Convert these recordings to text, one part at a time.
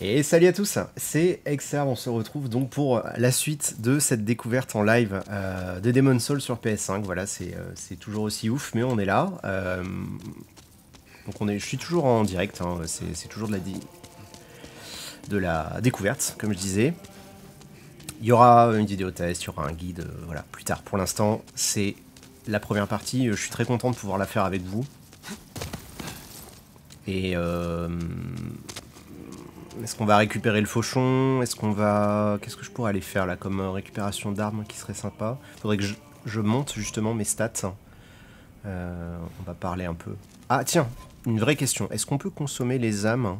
Et salut à tous, c'est XR, on se retrouve donc pour la suite de cette découverte en live euh, de Demon's Soul sur PS5. Voilà, c'est euh, toujours aussi ouf, mais on est là. Euh, donc on est, je suis toujours en direct, hein, c'est toujours de la, de la découverte, comme je disais. Il y aura une vidéo test, il y aura un guide, voilà, plus tard. Pour l'instant, c'est la première partie. Je suis très content de pouvoir la faire avec vous. Et est-ce qu'on va récupérer le fauchon? Est-ce qu'on va... Qu'est-ce que je pourrais aller faire là comme euh, récupération d'armes qui serait sympa? Faudrait que je, monte justement mes stats. Euh, on va parler un peu. Ah tiens, une vraie question. Est-ce qu'on peut consommer les âmes?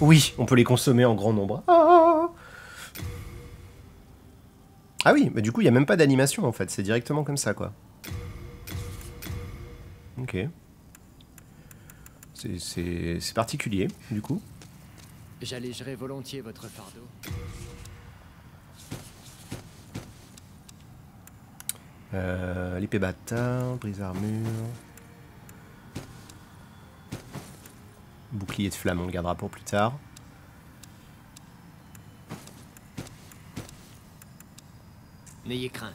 Oui, on peut les consommer en grand nombre. Ah, ah oui, mais du coup il n'y a même pas d'animation en fait. C'est directement comme ça quoi. Ok. C'est particulier du coup. J'allégerai volontiers votre fardeau. Euh, L'épée bâtard, brise armure. Bouclier de flamme, on le gardera pour plus tard. N'ayez crainte.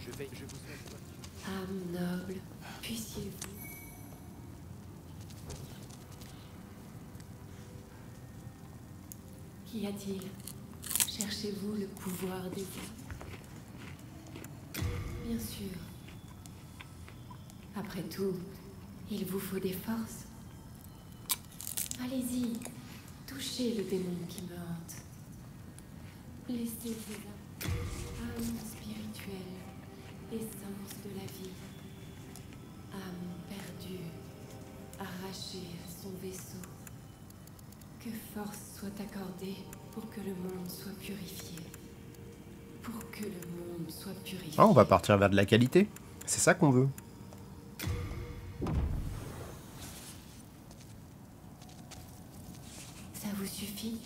Je vais, je vous Âme noble, puissiez-vous Qu'y a-t-il? Cherchez-vous le pouvoir des Bien sûr. Après tout, il vous faut des forces. Allez-y, touchez le démon qui me hante. Laissez ses âme spirituelle, essence de la vie, âme perdue, arrachée à son vaisseau. Que force soit accordée pour que le monde soit purifié. Pour que le monde soit purifié. Ah, on va partir vers de la qualité. C'est ça qu'on veut. Ça vous suffit?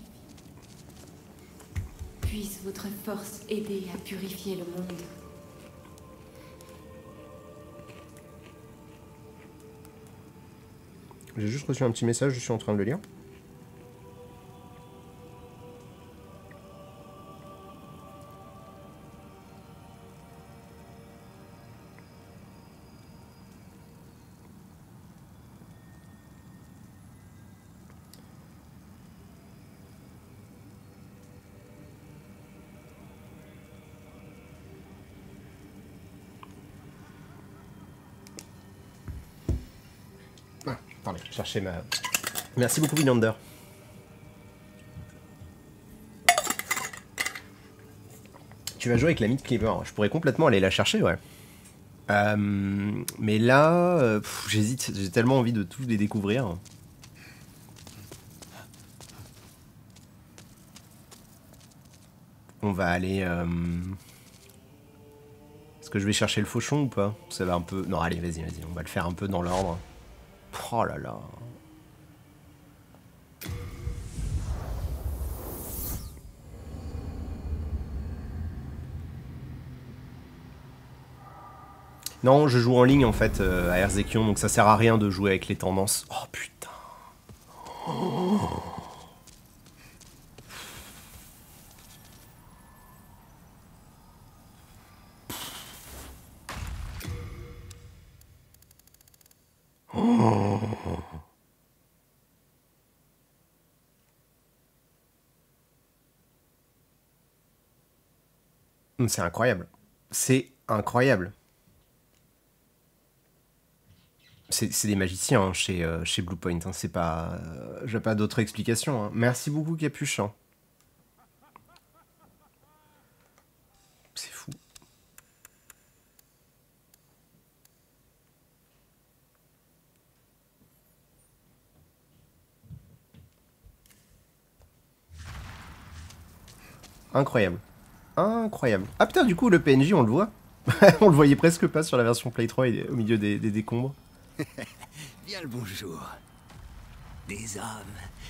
Puisse votre force aider à purifier le monde. J'ai juste reçu un petit message, je suis en train de le lire. Chercher ma... Merci beaucoup, Villander. Tu vas jouer avec l'ami de Cleaver. Je pourrais complètement aller la chercher, ouais. Euh, mais là, euh, j'hésite. J'ai tellement envie de tous les découvrir. On va aller... Euh, est-ce que je vais chercher le fauchon ou pas? Ça va un peu... Non, allez, vas-y, vas-y. On va le faire un peu dans l'ordre. Oh là là. Non, je joue en ligne en fait euh, à Erzekion, donc ça sert à rien de jouer avec les tendances. Oh putain. C'est incroyable. C'est incroyable. C'est des magiciens hein, chez, euh, chez Bluepoint. Hein. C'est pas. Euh, J'ai pas d'autre explication. Hein. Merci beaucoup, Capuchin. C'est fou. Incroyable. Incroyable. Ah putain, du coup, le PNJ, on le voit. on le voyait presque pas sur la version Play 3 au milieu des, décombres. Bien le bonjour. Des âmes,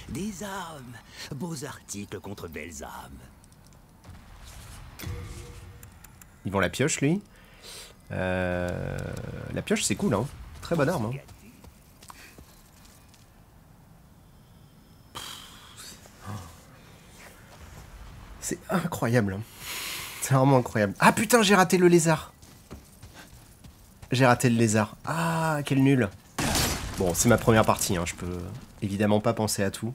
des âmes, beaux articles contre belles âmes. Ils vont la pioche, lui. Euh, la pioche, c'est cool, hein. Très bonne arme. Hein. C'est incroyable. C'est vraiment incroyable. Ah putain, j'ai raté le lézard. J'ai raté le lézard. Ah, quel nul. Bon, c'est ma première partie, hein. je peux évidemment pas penser à tout.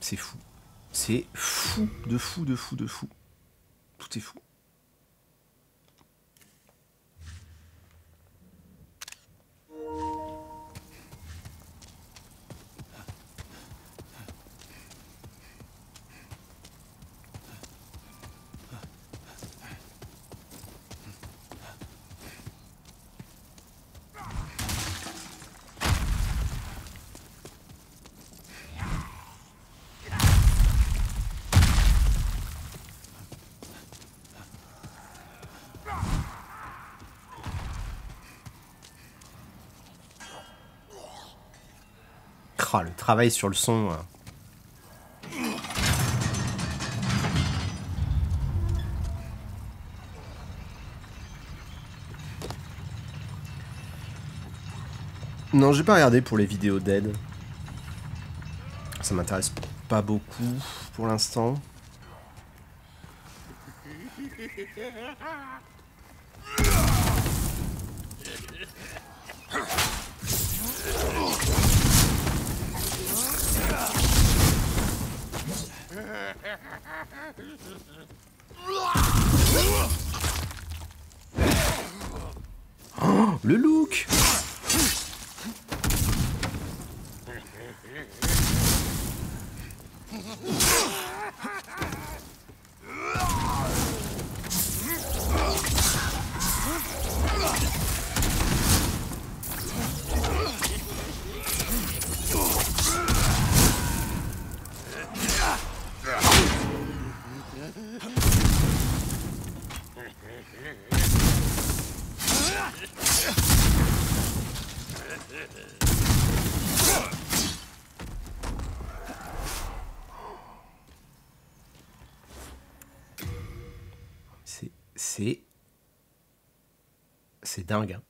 C'est fou. C'est fou, de fou, de fou, de fou. Tout est fou. Le travail sur le son. euh. Non, j'ai pas regardé pour les vidéos d'aide. Ça m'intéresse pas beaucoup pour l'instant. Le look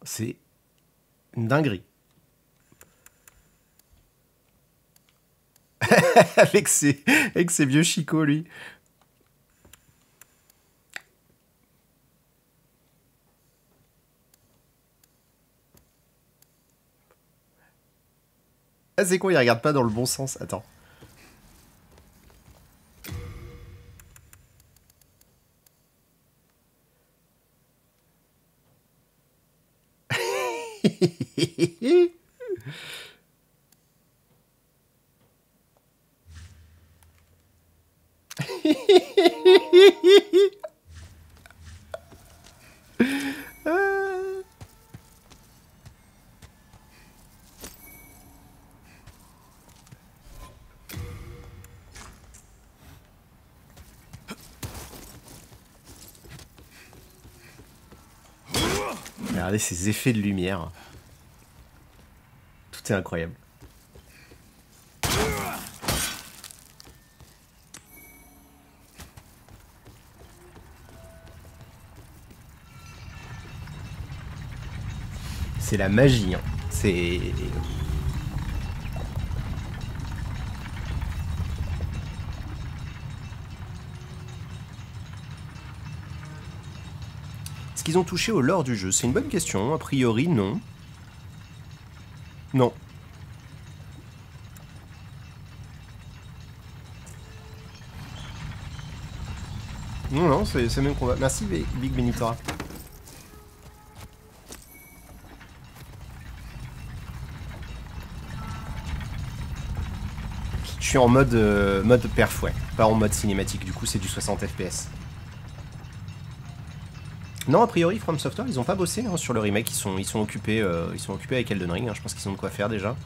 C'est une dinguerie. avec, ses, avec ses vieux chicots, lui. Ah, c'est con, il regarde pas dans le bon sens. Attends. uh. Regardez ces effets de lumière. Tout est incroyable. C'est la magie. hein. C'est. Qu'ils ont touché au lore du jeu C'est une bonne question. A priori, non. Non. Non, non, c'est le même combat. Merci, Big Benitora. Je suis en mode, euh, mode perf. Pas en mode cinématique, du coup c'est du 60 FPS. Non, a priori, From Software, ils ont pas bossé hein, sur le remake, ils sont, ils sont, occupés, euh, ils sont occupés avec Elden Ring, hein. je pense qu'ils ont de quoi faire déjà.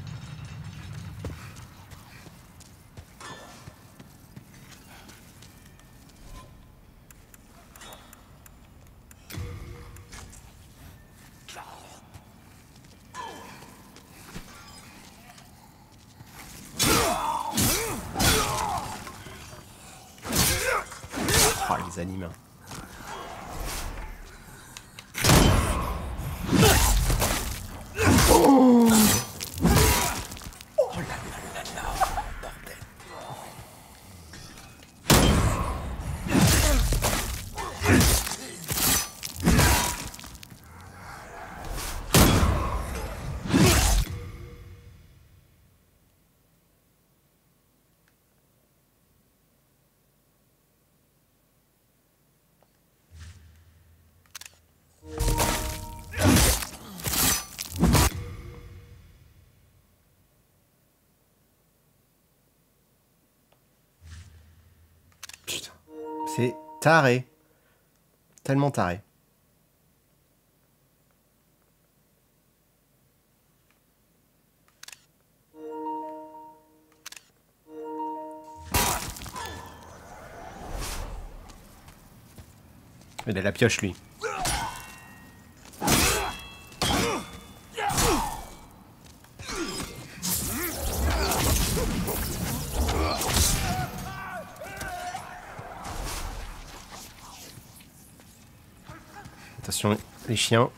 Taré. Tellement taré. Il a la pioche, lui. Les chiens.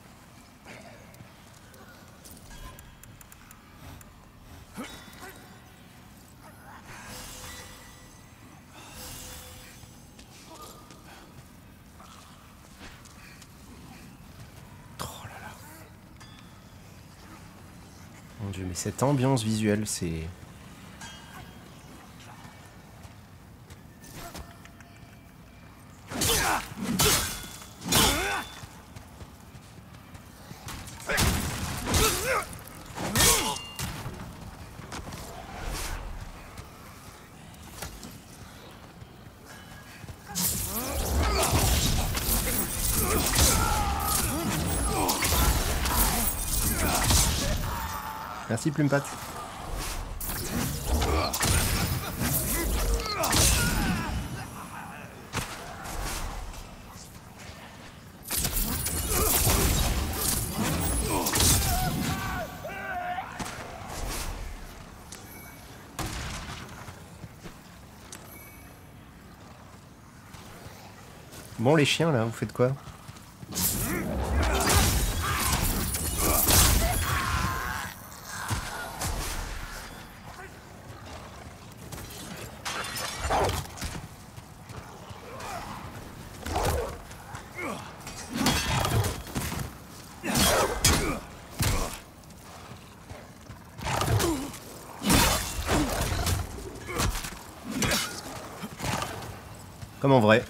Oh cette ambiance visuelle, c'est... Plumepat. Bon les chiens là, vous faites quoi Comme en vrai.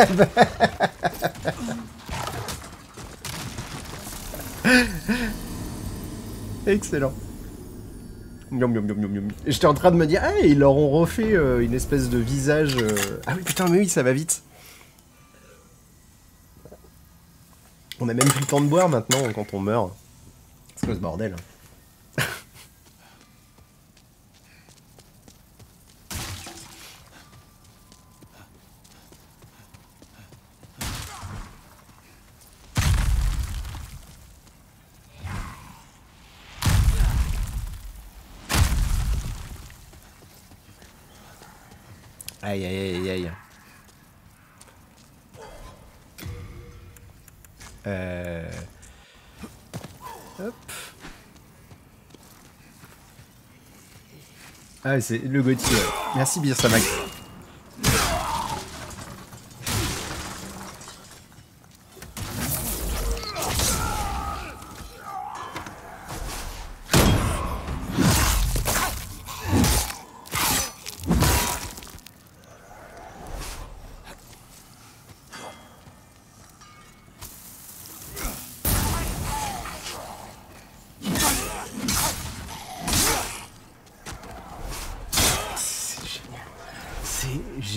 Excellent. J'étais en train de me dire, ils leur ont refait euh, une espèce de visage. euh, Ah oui, putain, mais oui, ça va vite. On a même plus le temps de boire maintenant quand on meurt. C'est quoi ce bordel Aïe, aïe, aïe, aïe. Euh... Hop. Ah, c'est le Gauthier. Merci, Birsamax. C'est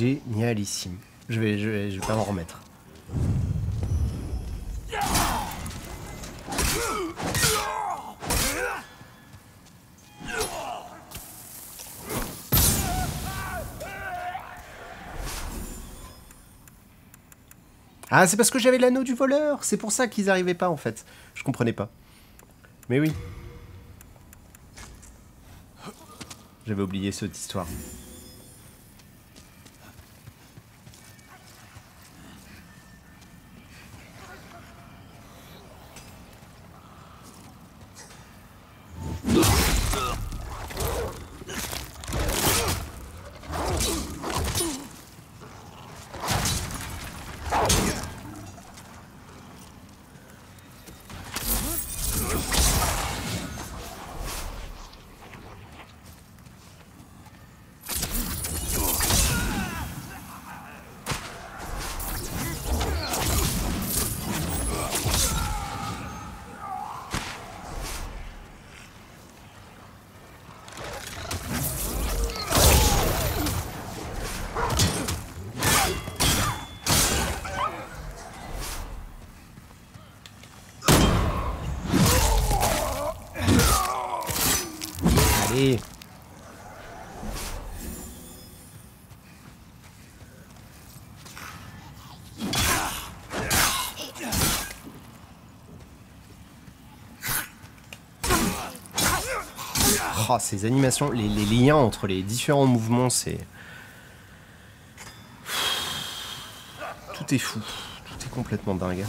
génialissime. Je vais, je vais, pas m'en remettre. Ah, c'est parce que j'avais l'anneau du voleur. C'est pour ça qu'ils arrivaient pas en fait. Je comprenais pas. Mais oui. J'avais oublié cette histoire. Oh, ces animations, les liens entre les différents mouvements, c'est... Tout est fou. Tout est complètement dingue.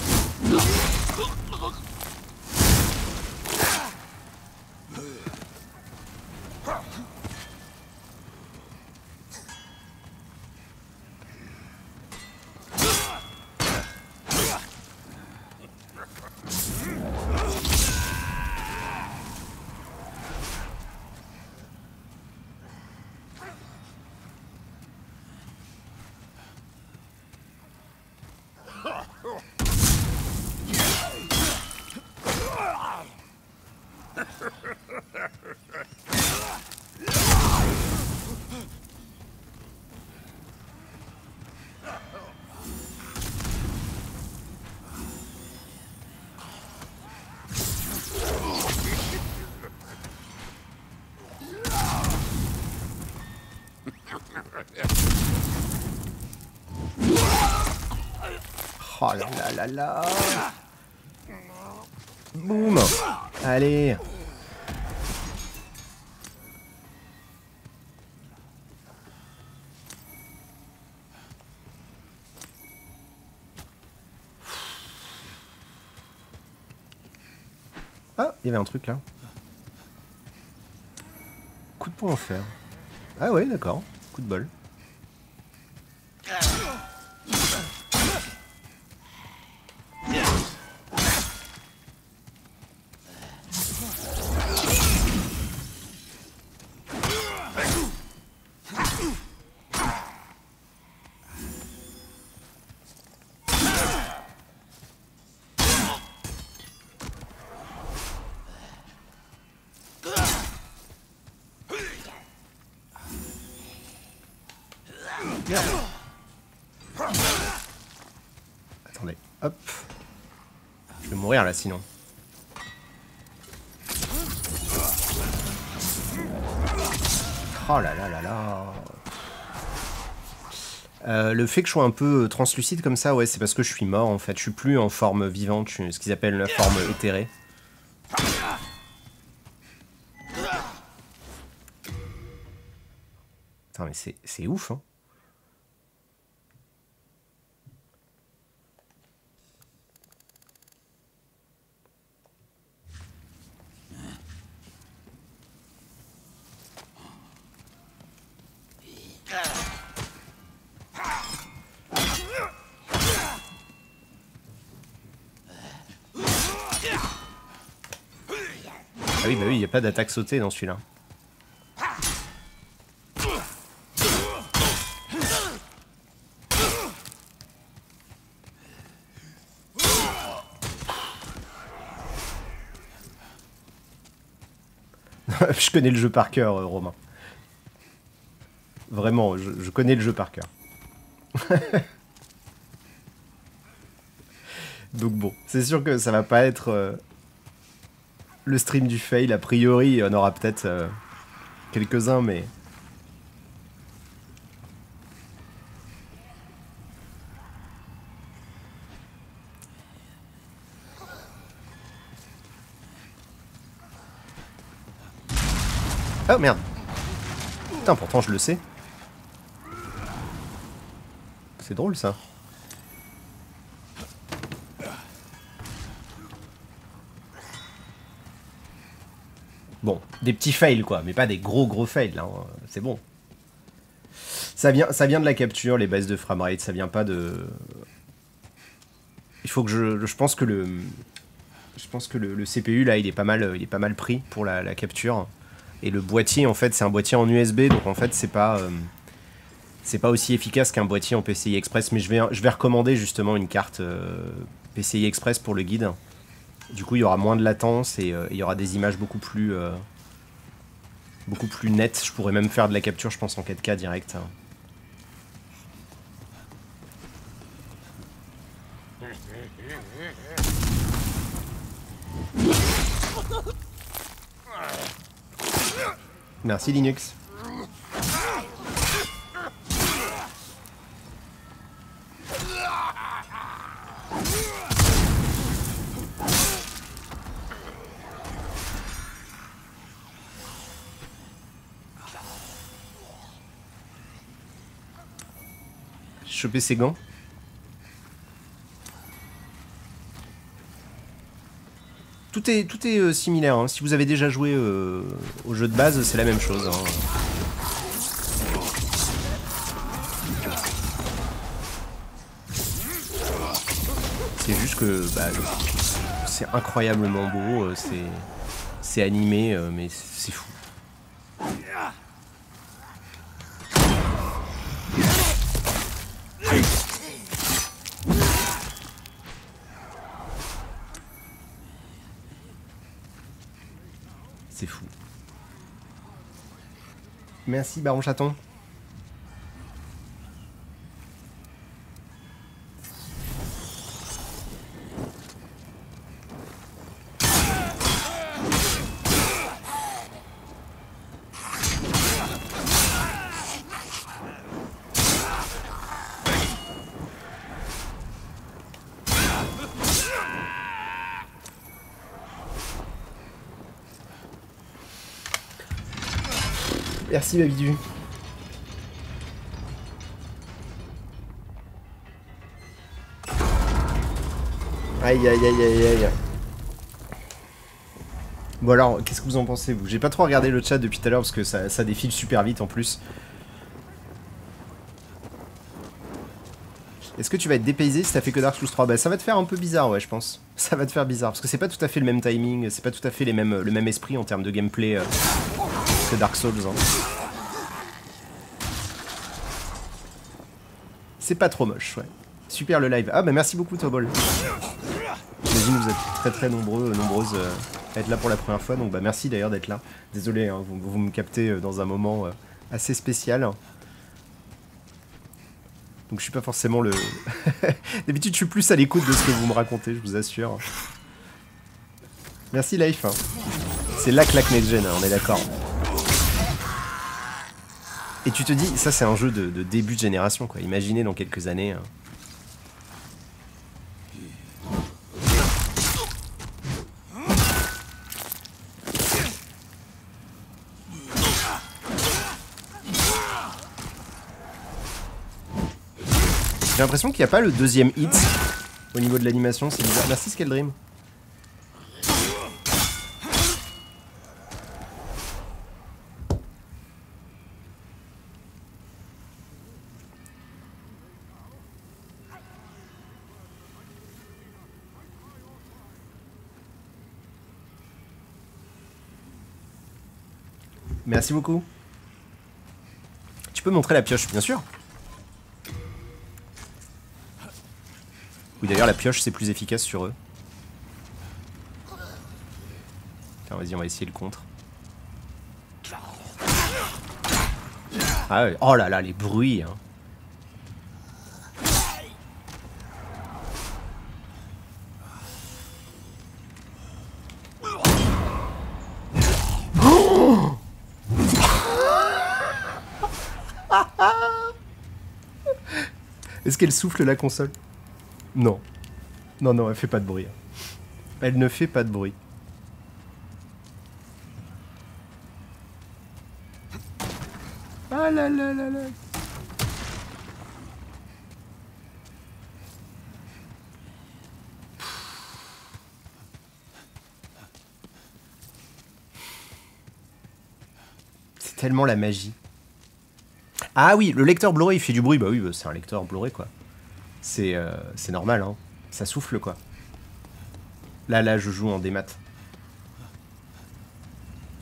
Oh là là là Boum Allez Ah, il y avait un truc là. Coup de poing en fer. Ah ouais, d'accord. Coup de bol. Sinon. Oh là là là là. Euh, le fait que je sois un peu translucide comme ça, ouais, c'est parce que je suis mort en fait. Je suis plus en forme vivante, ce qu'ils appellent la forme éthérée. Putain, mais c'est- c'est ouf, hein. Ah oui, bah oui, il n'y a pas d'attaque sautée dans celui-là. je connais le jeu par cœur, euh, Romain. Vraiment, je, connais le jeu par cœur. Donc bon, c'est sûr que ça va pas être euh, le stream du fail. A priori, il y en aura peut-être euh, quelques-uns, mais... Oh merde Putain, pourtant je le sais. C'est drôle ça. Bon, des petits fails quoi, mais pas des gros gros fails, hein. c'est bon. Ça vient, ça vient de la capture, les baisses de framerate, ça vient pas de... Il faut que je... Je pense que le... Je pense que le, CPU là, il est pas mal, il est pas mal pris pour la, capture. Et le boîtier, en fait, c'est un boîtier en USB, donc en fait, c'est pas... euh, pas aussi efficace qu'un boîtier en PCI Express, mais je vais, je vais recommander justement une carte euh, PCI Express pour le guide. Du coup, il y aura moins de latence et euh, il y aura des images beaucoup plus, euh, beaucoup plus nettes. Je pourrais même faire de la capture, je pense, en 4K direct. hein. Merci Linux. Ses gants. Tout est, tout est euh, similaire. hein. Si vous avez déjà joué euh, au jeu de base, c'est la même chose. hein. C'est juste que bah, c'est incroyablement beau, euh, c'est animé, mais c'est fou. C'est fou. Merci Baron Chaton. Merci Babidu. Aïe aïe aïe aïe aïe. Bon alors, qu'est-ce que vous en pensez vous? J'ai pas trop regardé le chat depuis tout à l'heure parce que ça, ça défile super vite en plus. Est-ce que tu vas être dépaysé si t'as fait que Dark Souls 3 Bah ça va te faire un peu bizarre ouais je pense. Ça va te faire bizarre parce que c'est pas tout à fait le même timing, c'est pas tout à fait les mêmes, le même esprit en termes de gameplay euh, que Dark Souls. hein. C'est pas trop moche, ouais. Super le live. Ah bah merci beaucoup Tobol. J'imagine vous êtes très très nombreux, nombreuses euh, à être là pour la première fois, donc bah merci d'ailleurs d'être là. Désolé, hein, vous, me captez euh, dans un moment euh, assez spécial. Donc je suis pas forcément le... D'habitude je suis plus à l'écoute de ce que vous me racontez, je vous assure. Merci Life. hein. C'est la next gen, hein, on est d'accord. Et tu te dis, ça c'est un jeu de, début de génération quoi. Imaginez dans quelques années. hein. J'ai l'impression qu'il n'y a pas le deuxième hit au niveau de l'animation, c'est bizarre. Merci Scale Merci beaucoup. Tu peux montrer la pioche, bien sûr. Oui, d'ailleurs, la pioche, c'est plus efficace sur eux. Vas-y, on va essayer le contre. Ah ouais. Oh là là, les bruits. hein. Est-ce qu'elle souffle la console? Non. Non, non, elle fait pas de bruit. Elle ne fait pas de bruit. Ah là là là là. C'est tellement la magie. Ah oui, le lecteur Blu-ray il fait du bruit. Bah oui, bah, c'est un lecteur Blu-ray quoi. C'est euh, normal, hein. Ça souffle quoi. Là, là, je joue en démat.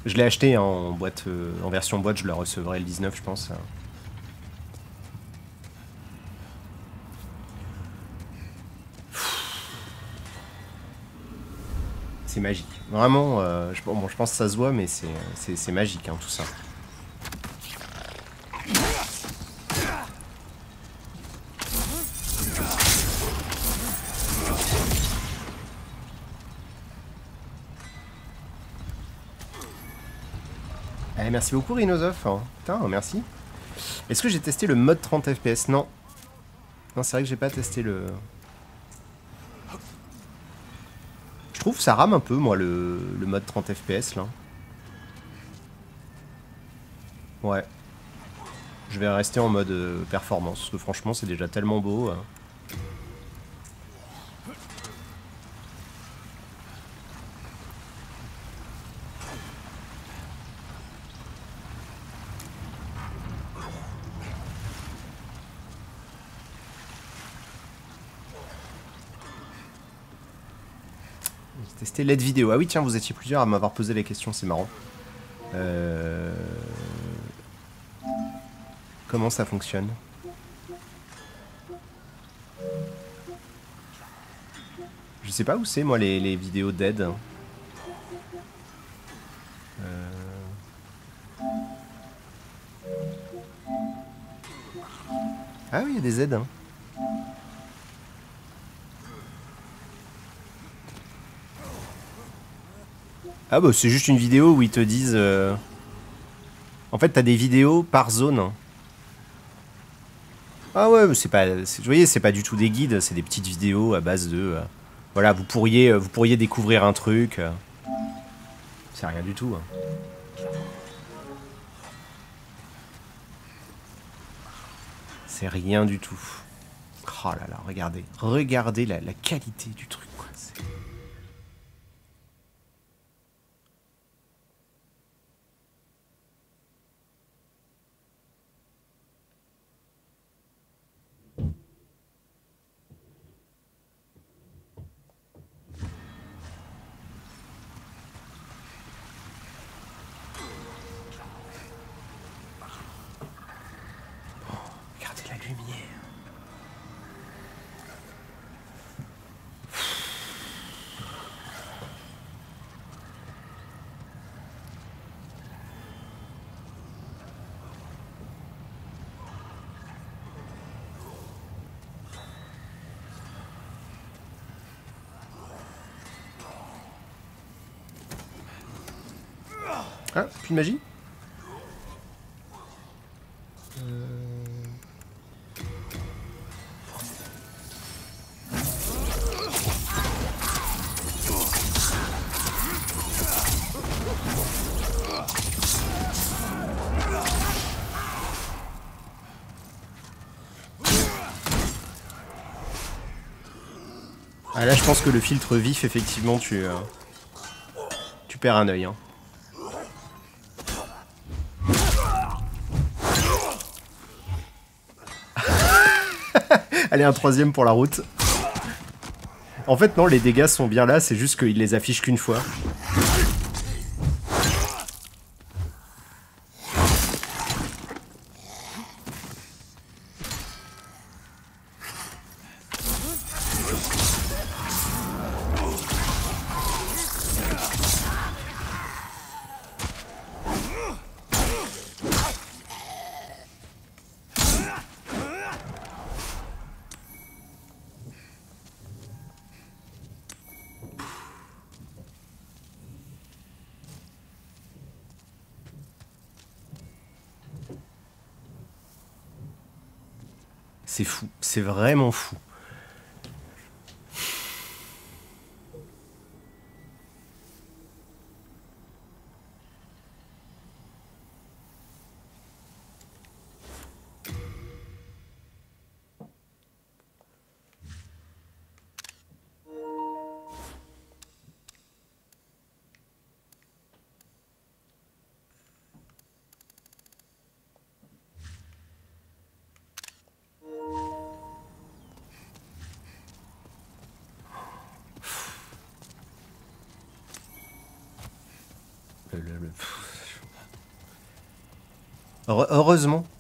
Je l'ai acheté en boîte, euh, en version boîte. Je le recevrai le 19, je pense. C'est magique. Vraiment, euh, je, pense que ça se voit, mais c'est magique hein, tout ça. Eh, merci beaucoup Rhinosoph. hein. Putain, merci. Est-ce que j'ai testé le mode 30 FPS Non. Non, c'est vrai que j'ai pas testé le... Je trouve ça rame un peu, moi, le, mode 30 FPS, là. Ouais. Je vais rester en mode euh, performance, parce que franchement, c'est déjà tellement beau. euh. Testé LED vidéo. Ah oui, tiens, vous étiez plusieurs à m'avoir posé la question, c'est marrant. Euh... Comment ça fonctionne? Je sais pas où c'est, moi, les, les vidéos d'aide. Euh... Ah oui, il y a des aides. hein. Ah bah c'est juste une vidéo où ils te disent... euh, En fait t'as des vidéos par zone. Ah ouais, c'est pas... Vous voyez, c'est pas du tout des guides, c'est des petites vidéos à base de... euh, Voilà, vous pourriez, euh, vous pourriez découvrir un truc. C'est rien du tout. hein. C'est rien du tout. Oh là là, regardez. Regardez la qualité du truc, quoi. C'est- Regardez la lumière. Magie Ah là je pense que le filtre vif effectivement tu euh, perds un œil hein. Allez un troisième pour la route. En fait non les dégâts sont bien là c'est juste qu'il les affiche qu'une fois. C'est fou, c'est vraiment fou.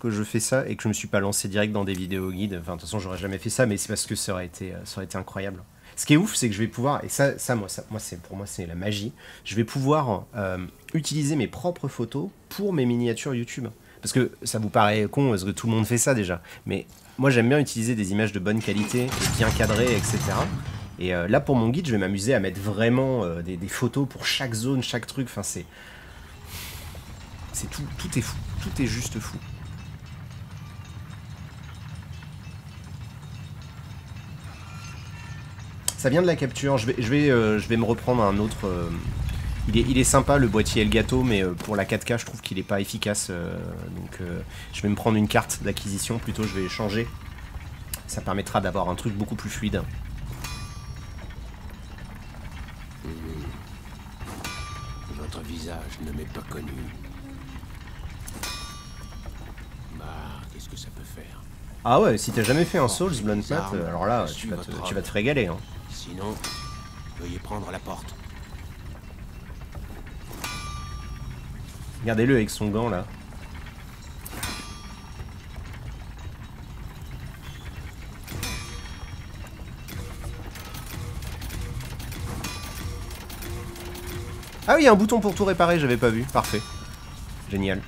Que je fais ça et que je me suis pas lancé direct dans des vidéos guides. Enfin, de toute façon, j'aurais jamais fait ça, mais c'est parce que ça aurait été, euh, incroyable. Ce qui est ouf, c'est que je vais pouvoir, et ça, ça, moi, ça, c'est pour moi, c'est la magie. Je vais pouvoir euh, utiliser mes propres photos pour mes miniatures YouTube. Parce que ça vous paraît con, parce que tout le monde fait ça déjà. Mais moi, j'aime bien utiliser des images de bonne qualité, bien cadrées, etc. Et euh, là, pour mon guide, je vais m'amuser à mettre vraiment des, des photos pour chaque zone, chaque truc. Enfin, c'est C'est tout, tout est fou. Tout est juste fou. Ça vient de la capture. Je vais, je vais, euh, je vais me reprendre un autre. euh, il, est, il est sympa le boîtier Elgato, mais euh, pour la 4K, je trouve qu'il est pas efficace. donc, euh, je vais me prendre une carte d'acquisition. Plutôt, je vais changer. Ça permettra d'avoir un truc beaucoup plus fluide. Votre visage ne m'est pas connu. Bah, qu'est-ce que ça peut faire? Ah ouais, si t'as jamais fait un Souls, armes, euh, alors là, tu vas, te, tu vas te régaler. Hein. Sinon, veuillez prendre la porte. Regardez-le avec son gant là. Ah oui, il y a un bouton pour tout réparer, j'avais pas vu. Parfait. Génial.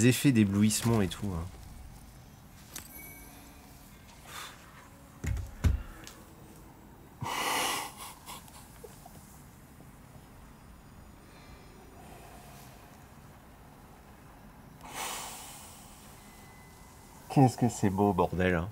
Les effets d'éblouissement et tout. hein. Qu'est-ce que c'est beau, bordel. hein.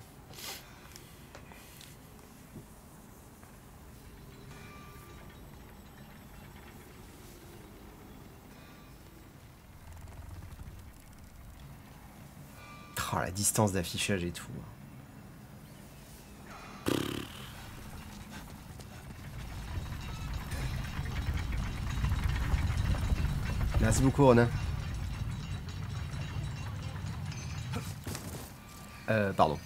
Distance d'affichage et tout. Merci beaucoup, Ronan. Euh, pardon.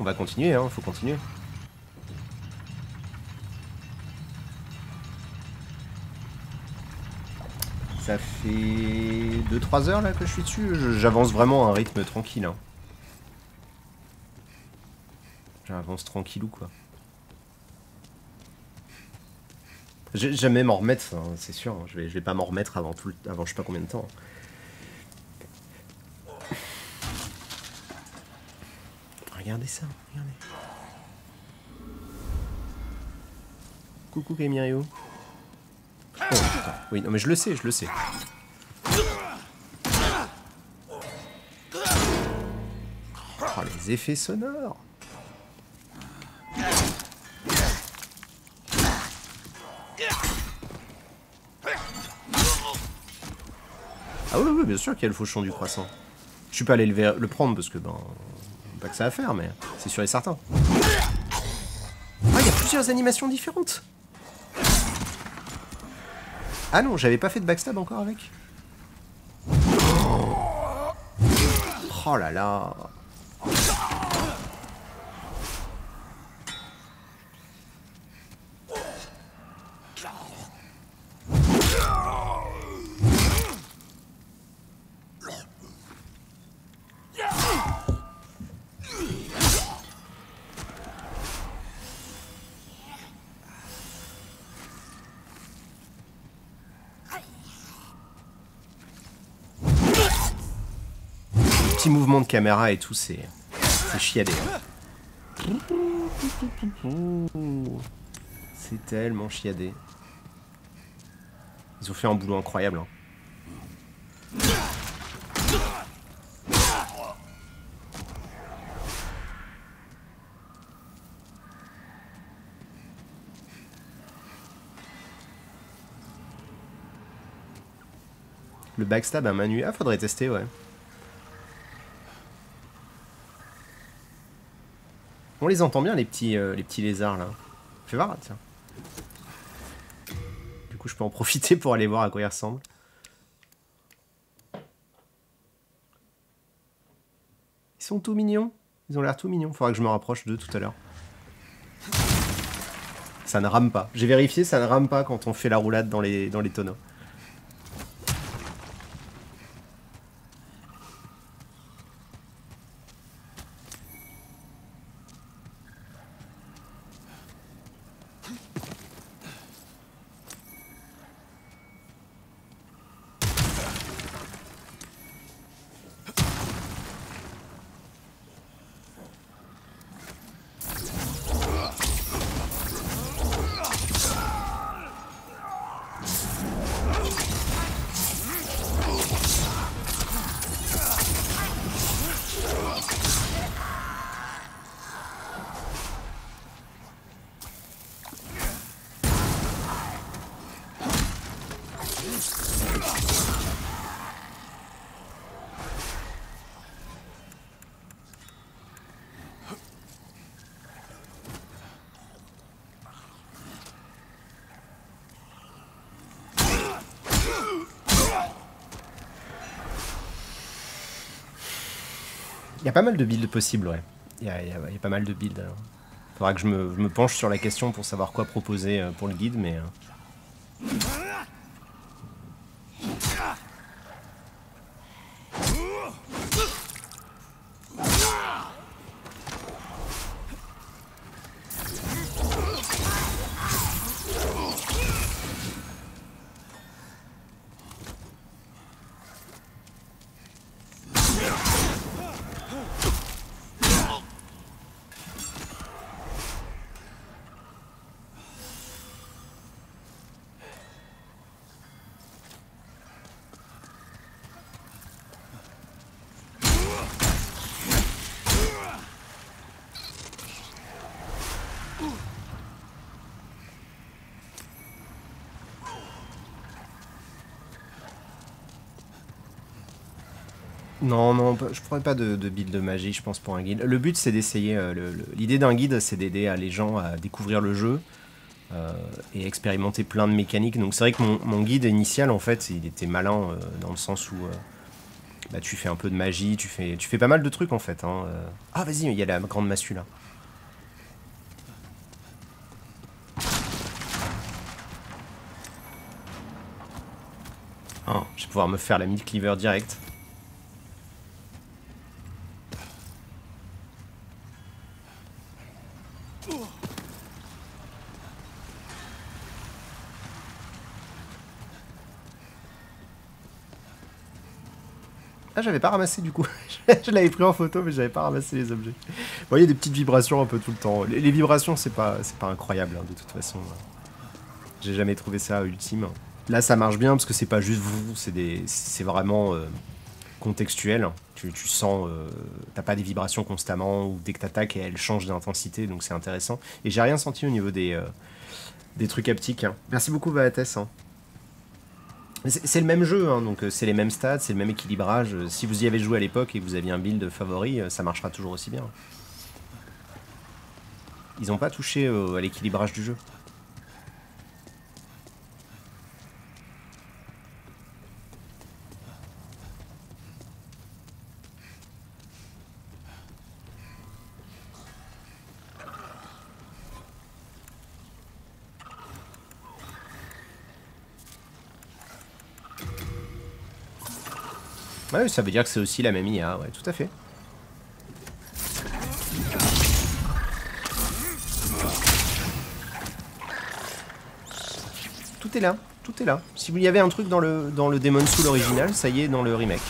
On va continuer, hein, faut continuer. Ça fait 2-3 heures là que je suis dessus, j'avance vraiment à un rythme tranquille. Hein. J'avance tranquillou quoi. Jamais m'en remettre, hein, c'est sûr. hein. Je vais, pas m'en remettre avant, tout avant je sais pas combien de temps. Regardez ça, regardez. Coucou Kemirio. Oui, non mais je le sais, je le sais. Oh, les effets sonores. Ah oui, oui, bien sûr qu'il y a le fauchon du croissant. Je suis pas allé le prendre parce que ben pas que ça à faire, mais c'est sûr et certain. Ah, il y a plusieurs animations différentes. Ah non, j'avais pas fait de backstab encore avec? Oh là là. Petit mouvement de caméra et tout, c'est chiadé. C'est tellement chiadé. Ils ont fait un boulot incroyable. hein. Le backstab à main nue. Ah, faudrait tester, ouais. On les entend bien, les petits, euh, les petits lézards, là. Fais voir, tiens. Du coup, je peux en profiter pour aller voir à quoi ils ressemblent. Ils sont tout mignons. Ils ont l'air tout mignons. Faudra que je me rapproche d'eux tout à l'heure. Ça ne rame pas. J'ai vérifié, ça ne rame pas quand on fait la roulade dans les, dans les tonneaux. Il y a pas mal de builds possibles, ouais. Il y a, pas mal de builds. alors. Faudra que je me, je me penche sur la question pour savoir quoi proposer euh, pour le guide, mais... Non, non, je ne pas de, build de magie, je pense, pour un guide. Le but, c'est d'essayer. euh, L'idée d'un guide, c'est d'aider à les gens à découvrir le jeu euh, et expérimenter plein de mécaniques. Donc, c'est vrai que mon, guide initial, en fait, il était malin euh, dans le sens où euh, bah, tu fais un peu de magie, tu fais, pas mal de trucs, en fait. hein, euh. Ah, vas-y, il y a la grande massue là. Ah, je vais pouvoir me faire la mid cleaver direct. Ah, j'avais pas ramassé du coup. je l'avais pris en photo, mais j'avais pas ramassé les objets. Y a des petites vibrations un peu tout le temps. Les, vibrations, c'est pas, pas incroyable hein, de toute façon. J'ai jamais trouvé ça ultime. Là, ça marche bien parce que c'est pas juste vous, c'est vraiment euh, contextuel. Tu, tu sens, euh, t'as pas des vibrations constamment ou dès que t'attaques, elles changent d'intensité, donc c'est intéressant. Et j'ai rien senti au niveau des, euh, des trucs haptiques. hein. Merci beaucoup, Vaatès. hein. C'est le même jeu, hein, donc euh, c'est les mêmes stats, c'est le même équilibrage. Euh, Si vous y avez joué à l'époque et que vous aviez un build favori, euh, ça marchera toujours aussi bien. Ils ont pas touché à l'équilibrage du jeu. Ça veut dire que c'est aussi la même IA, ouais, tout à fait. Tout est là, tout est là. Si vous y avait un truc dans le, dans le Demon Soul original, ça y est dans le remake.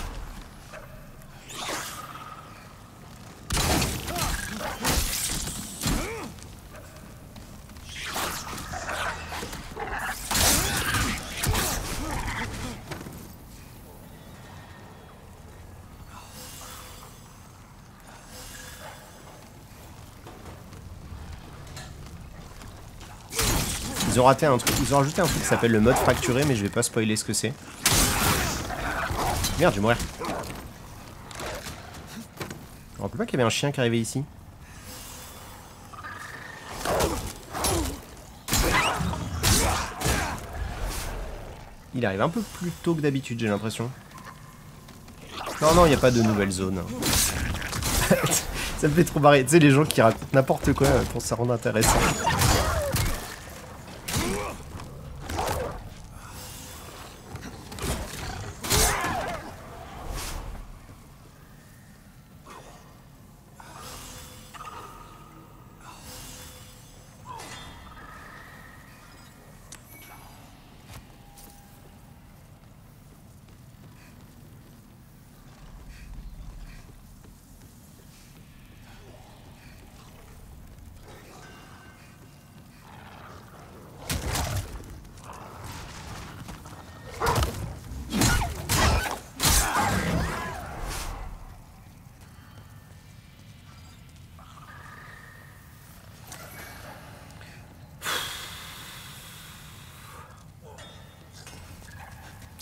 Ils ont rajouté un truc qui s'appelle le mode fracturé, mais je vais pas spoiler ce que c'est. Merde, je vais mourir. Je me rappelle pas qu'il y avait un chien qui arrivait ici. Il arrive un peu plus tôt que d'habitude, j'ai l'impression. Non, non, il n'y a pas de nouvelle zone. Ça me fait trop barrer. Tu sais, les gens qui racontent n'importe quoi pour se rendre intéressant.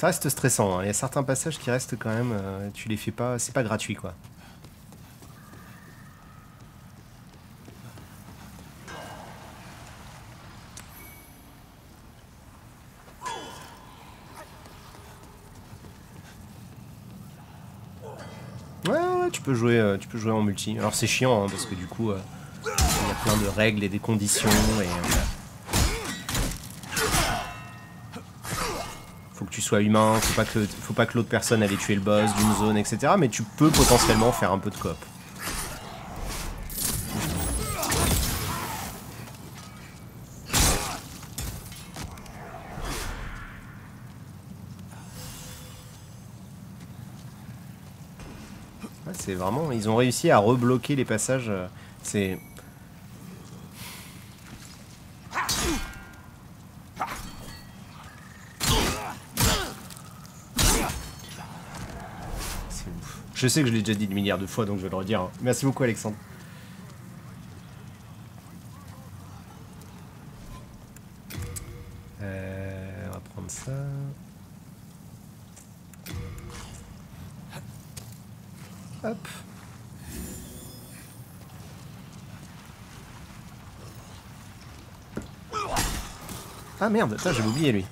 Ça reste stressant. hein. Il y a certains passages qui restent quand même. euh, tu les fais pas. C'est pas gratuit quoi. Ouais, ouais, tu peux jouer, euh, tu peux jouer en multi. Alors c'est chiant hein, parce que du coup, euh, il y a plein de règles et des conditions et sois humain, faut pas que, faut pas que l'autre personne allait tuer le boss d'une zone, etc. Mais tu peux potentiellement faire un peu de coop. C'est vraiment, ils ont réussi à rebloquer les passages. euh, C'est ouf. Je sais que je l'ai déjà dit une milliard de fois, donc je vais le redire. hein. Merci beaucoup, Alexandre. Euh, on va prendre ça. Hop. Ah merde, putain, j'avais oublié lui.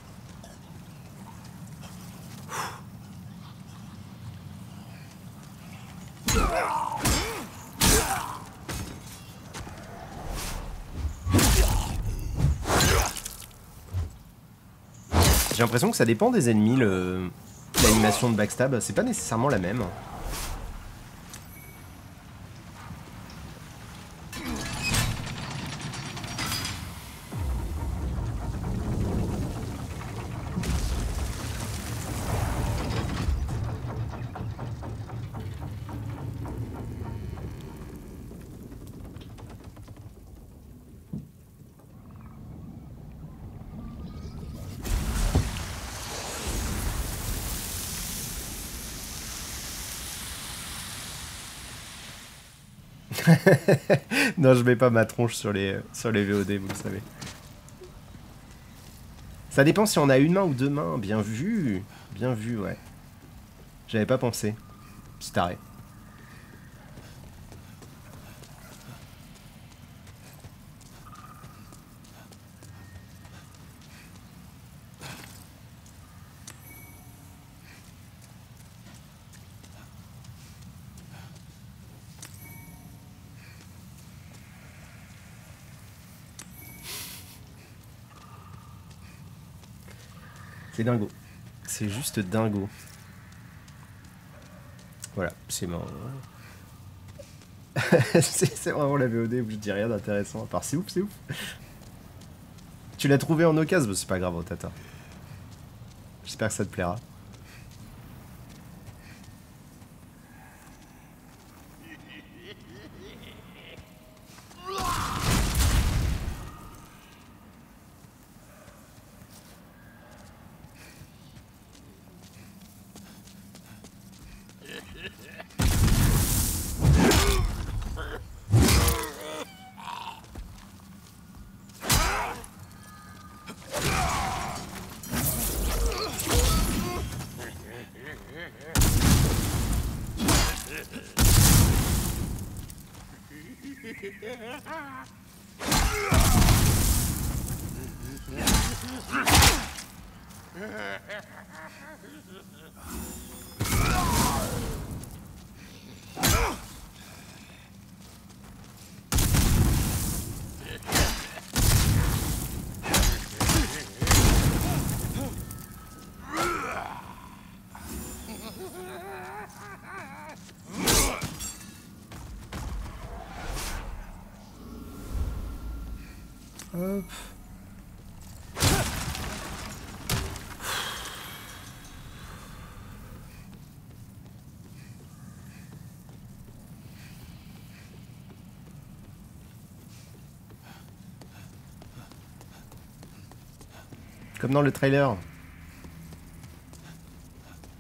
J'ai l'impression que ça dépend des ennemis, l'animation de backstab. C'est pas nécessairement la même. non, je mets pas ma tronche sur les, sur VOD, vous le savez. Ça dépend si on a une main ou deux mains. Bien vu. Bien vu, ouais. J'avais pas pensé. C'est taré. C'est dingo. C'est juste dingo. Voilà, c'est marrant. c'est vraiment la VOD où je dis rien d'intéressant. À part c'est ouf, c'est ouf. Tu l'as trouvé en occasion, c'est pas grave, tata. J'espère que ça te plaira. Comme dans le trailer.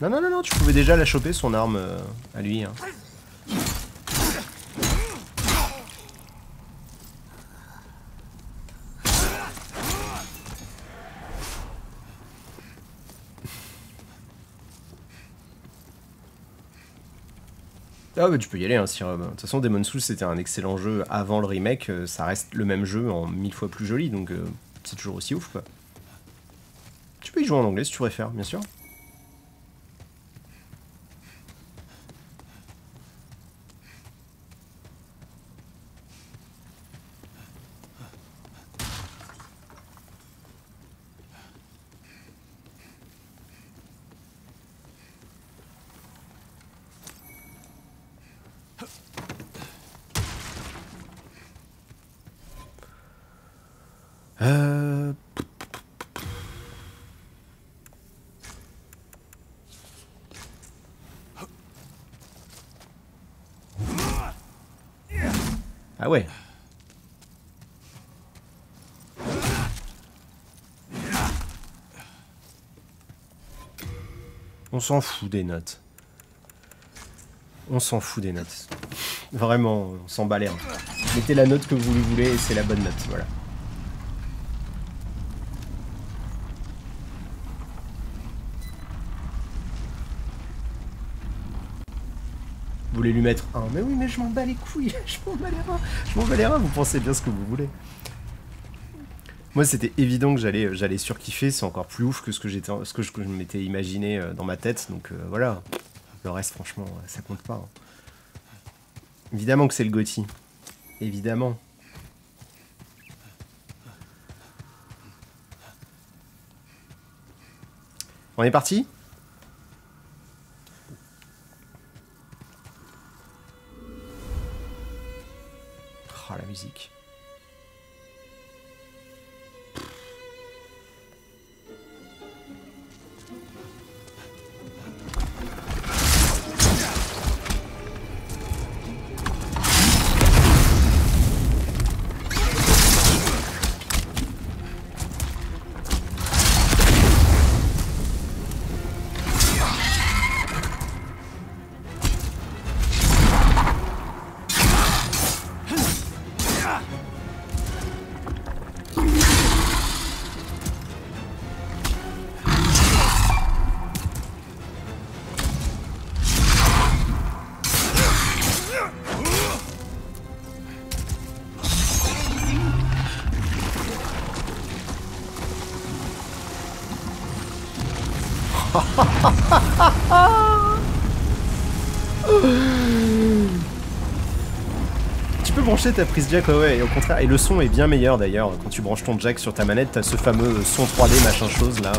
Non, non, non, non, tu pouvais déjà la choper, son arme, euh, à lui. hein. Ah bah tu peux y aller, hein, si, euh, De toute façon, Demon's Souls c'était un excellent jeu avant le remake, euh, ça reste le même jeu en mille fois plus joli, donc c'est toujours aussi ouf quoi. En anglais si tu préfères, bien sûr. Euh... Ah ouais. On s'en fout des notes. On s'en fout des notes. Vraiment, on s'en bat reins. Mettez la note que vous voulez et c'est la bonne note, voilà. Vous voulez lui mettre un Mais oui, mais je m'en bats les couilles, je m'en bats les reins, je m'en bats les reins, vous pensez bien ce que vous voulez. Moi, c'était évident que j'allais j'allais surkiffer, c'est encore plus ouf que ce que j'étais ce que je, m'étais imaginé euh, dans ma tête, donc euh, voilà. Le reste, franchement, euh, ça compte pas. hein. Évidemment que c'est le Gotti. Évidemment. On est parti? Brancher ta prise jack, ouais, ouais, au contraire, et le son est bien meilleur d'ailleurs. Quand tu branches ton jack sur ta manette, t'as ce fameux son 3D machin chose là.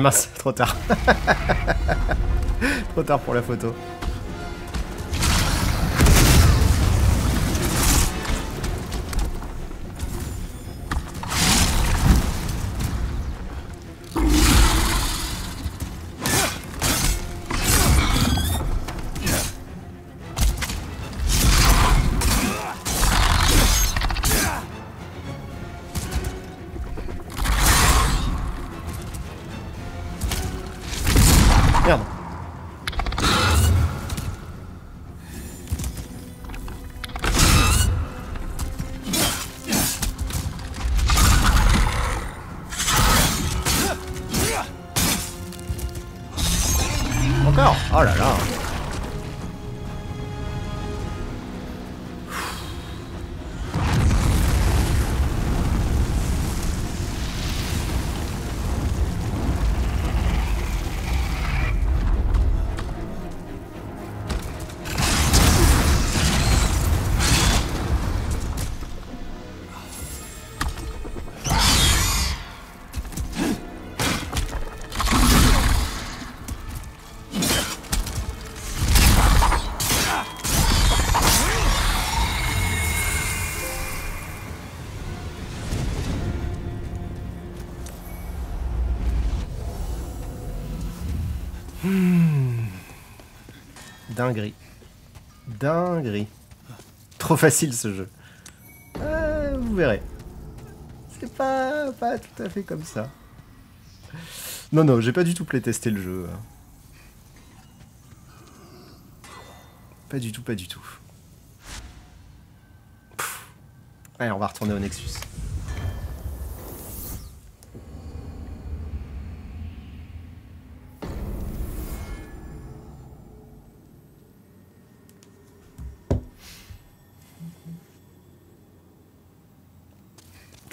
Ah mince, trop tard. trop tard pour la photo. Merde. Dinguerie. Dinguerie. Trop facile ce jeu. Euh, vous verrez. C'est pas, pas tout à fait comme ça. Non, non, j'ai pas du tout playtesté le jeu. hein. Pas du tout, pas du tout. Allez, on va retourner au Nexus.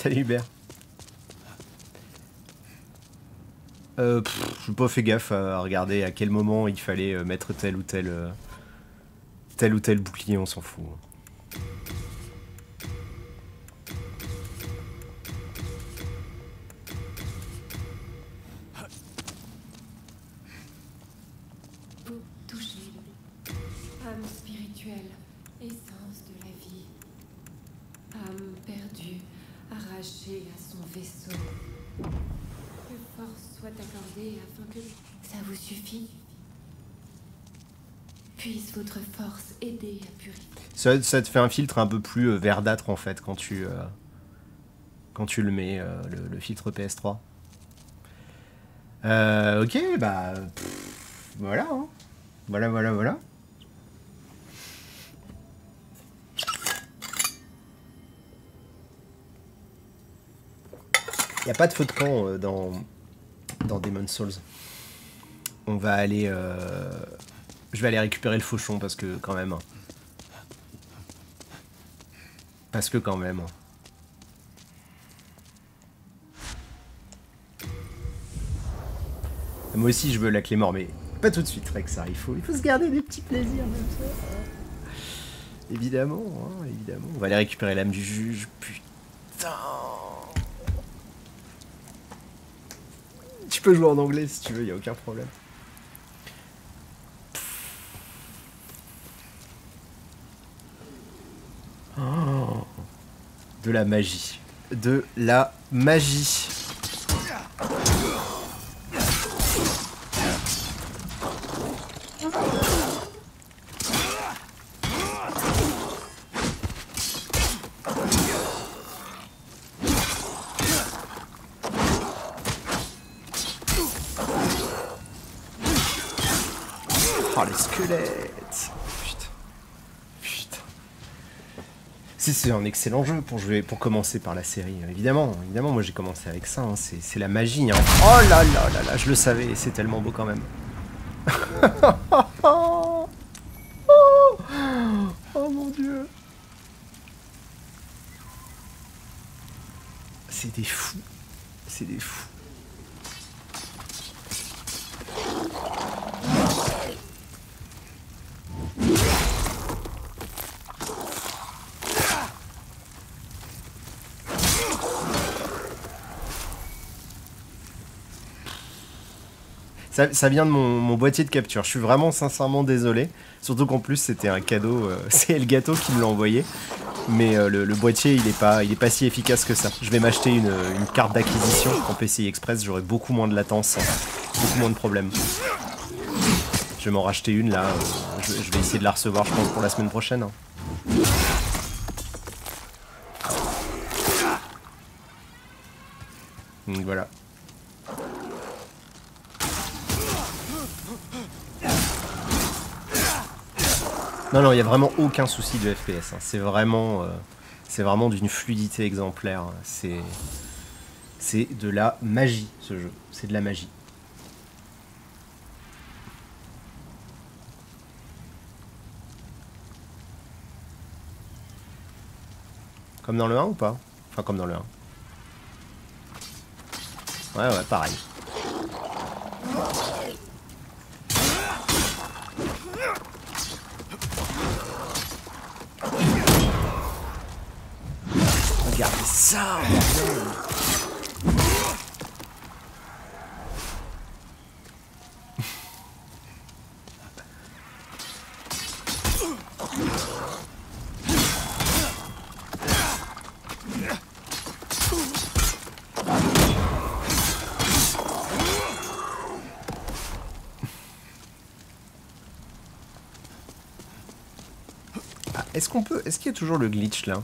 Salut Hubert. Euh, pff, j'ai pas fait gaffe à regarder à quel moment il fallait euh, mettre tel ou tel euh, tel ou tel bouclier, on s'en fout. Ça, te fait un filtre un peu plus euh, verdâtre en fait quand tu euh, quand tu le mets euh, le, filtre PS3. Euh, ok, bah pff, voilà, hein. voilà, voilà, voilà. Il y a pas de feu de camp dans dans Demon's Souls. On va aller, je vais aller récupérer le fauchon parce que quand même. hein. Parce que quand même. Moi aussi je veux la clé mort, mais pas tout de suite Rex, il faut, il faut se garder des petits plaisirs comme ça. Évidemment, hein, évidemment. On va aller récupérer l'âme du juge, putain. Tu peux jouer en anglais si tu veux, y a aucun problème. De la magie. De la magie. Oh les squelettes Putain. Putain. Si c'est un excellent jeu pour jouer, pour commencer par la série. Évidemment, évidemment, moi j'ai commencé avec ça. hein, C'est c'est la magie. hein. Oh là là là là, je le savais. C'est tellement beau quand même. oh, oh mon dieu. C'est des fous. C'est des fous. Ça, vient de mon, boîtier de capture. Je suis vraiment sincèrement désolé. Surtout qu'en plus c'était un cadeau. euh, c'est Elgato qui me l'a envoyé. Mais euh, le, boîtier il est pas, si efficace que ça. Je vais m'acheter une, une carte d'acquisition en PCI Express. J'aurai beaucoup moins de latence, hein. beaucoup moins de problèmes. Je vais m'en racheter une là. euh, je, je vais essayer de la recevoir, je pense, pour la semaine prochaine. hein. Donc voilà. Non, non, il n'y a vraiment aucun souci de FPS. hein. C'est vraiment, euh, vraiment d'une fluidité exemplaire. C'est, c'est de la magie ce jeu. C'est de la magie. Comme dans le 1 ou pas? Enfin, comme dans le 1. Ouais, ouais, pareil. Regardez ça. Ah, est-ce qu'on peut... Est-ce qu'il y a toujours le glitch là?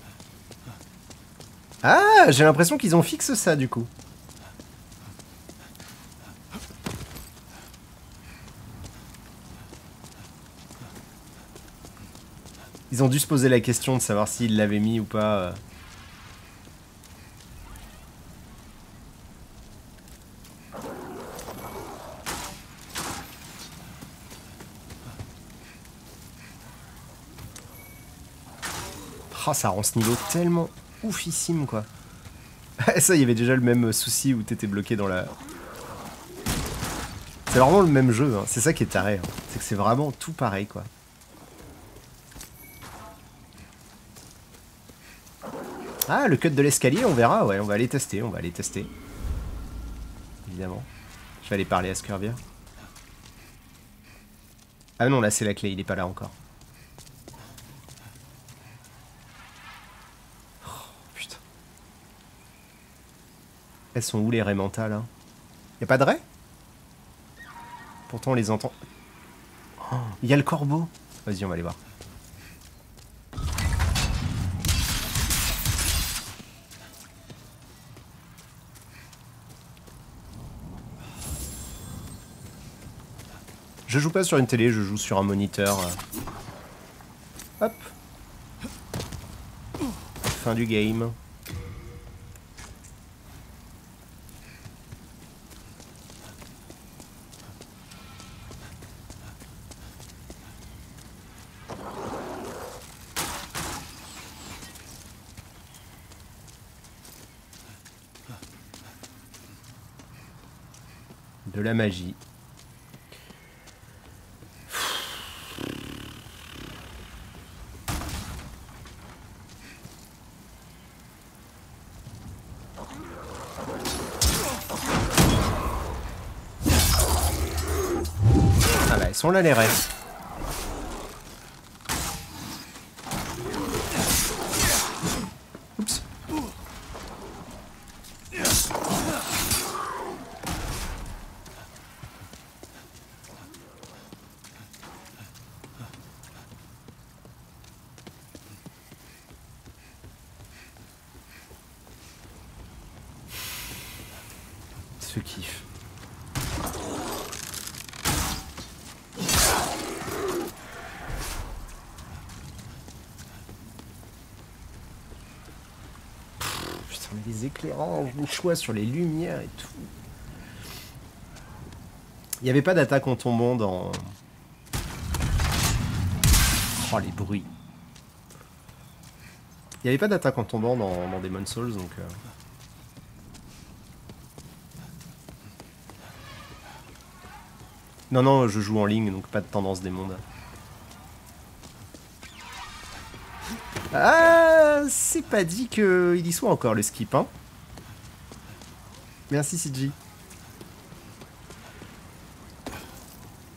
Ah J'ai l'impression qu'ils ont fixé ça du coup. Ils ont dû se poser la question de savoir s'ils l'avaient mis ou pas. Ah, ça rend ce niveau tellement oufissime, quoi. ça, il y avait déjà le même souci où t'étais bloqué dans la... C'est vraiment le même jeu, hein. c'est ça qui est taré. hein. C'est que c'est vraiment tout pareil, quoi. Ah, le cut de l'escalier, on verra, ouais, on va aller tester, on va aller tester. Évidemment. Je vais aller parler à Scurvia. Ah non, là c'est la clé, il est pas là encore. Oh, putain. Elles sont où les raies mentales hein? Y a pas de raies? Pourtant on les entend. Oh, Il y a le corbeau. Vas-y, on va aller voir. Je joue pas sur une télé, je joue sur un moniteur. euh. Hop. Fin du game. De la magie. Là les. Ce kiff. Putain, mais les éclairages, le choix sur les lumières et tout. Il n'y avait pas d'attaque en tombant dans. Oh, les bruits. Il n'y avait pas d'attaque en tombant dans, dans Demon's Souls, donc. euh, Non, non, je joue en ligne, donc pas de tendance des mondes. Ah, c'est pas dit qu'il y soit encore le skip, hein. Merci CG.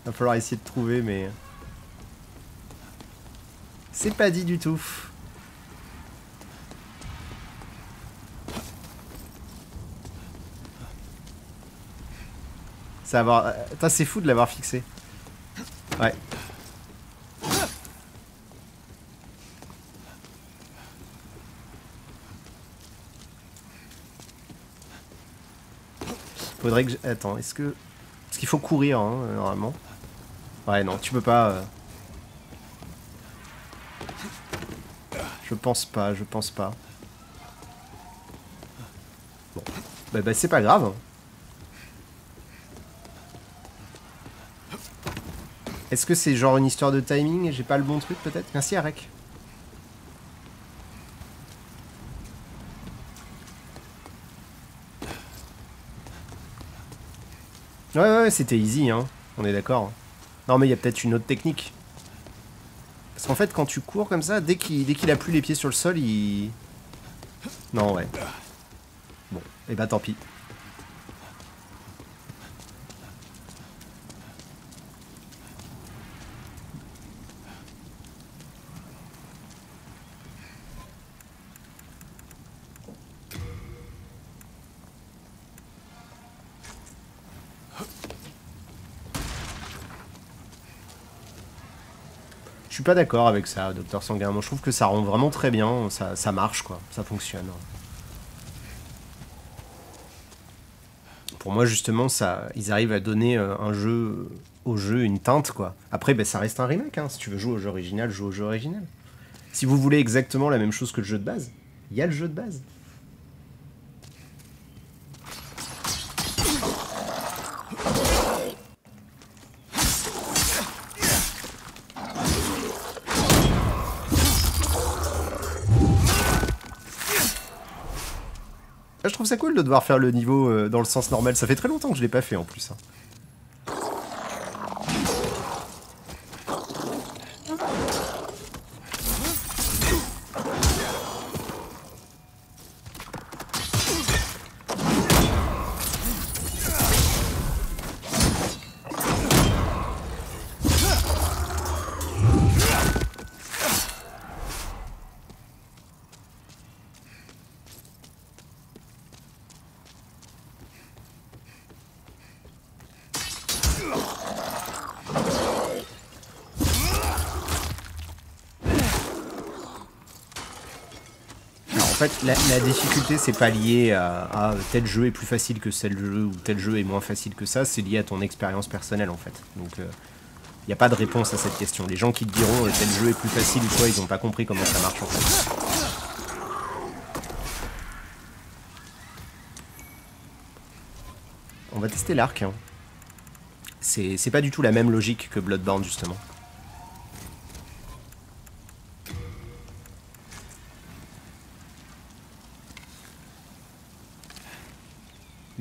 Va falloir essayer de trouver, mais... C'est pas dit du tout. Ça avoir... Putain, c'est fou de l'avoir fixé. Ouais. Faudrait que... je- Attends, est-ce que... Parce qu'il faut courir, hein, normalement. Ouais, non, tu peux pas... euh. Je pense pas, je pense pas. Bon. Bah, bah c'est pas grave. Est-ce que c'est genre une histoire de timing j'ai pas le bon truc peut-être? Merci Arek. Ouais ouais, c'était easy hein, on est d'accord. Non mais il y a peut-être une autre technique. Parce qu'en fait quand tu cours comme ça, dès qu'il dès qu'il a plus les pieds sur le sol, il... Non ouais. Bon, et bah tant pis. Pas d'accord avec ça, Docteur Sanguin. Moi, je trouve que ça rend vraiment très bien. Ça, marche, quoi. Ça fonctionne. Pour moi, justement, ça, ils arrivent à donner euh, un jeu au jeu une teinte, quoi. Après, ben, ça reste un remake. Hein. Si tu veux jouer au jeu original, joue au jeu original. Si vous voulez exactement la même chose que le jeu de base, il y a le jeu de base. Je trouve ça cool de devoir faire le niveau euh, dans le sens normal. Ça fait très longtemps que je l'ai pas fait en plus. La, difficulté, c'est pas lié à, tel jeu est plus facile que tel jeu ou tel jeu est moins facile que ça, c'est lié à ton expérience personnelle en fait. Donc, il n'y a pas de réponse à cette question. Les gens qui te diront euh, tel jeu est plus facile ou quoi, ils n'ont pas compris comment ça marche en fait. On va tester l'arc. hein. C'est pas du tout la même logique que Bloodborne justement.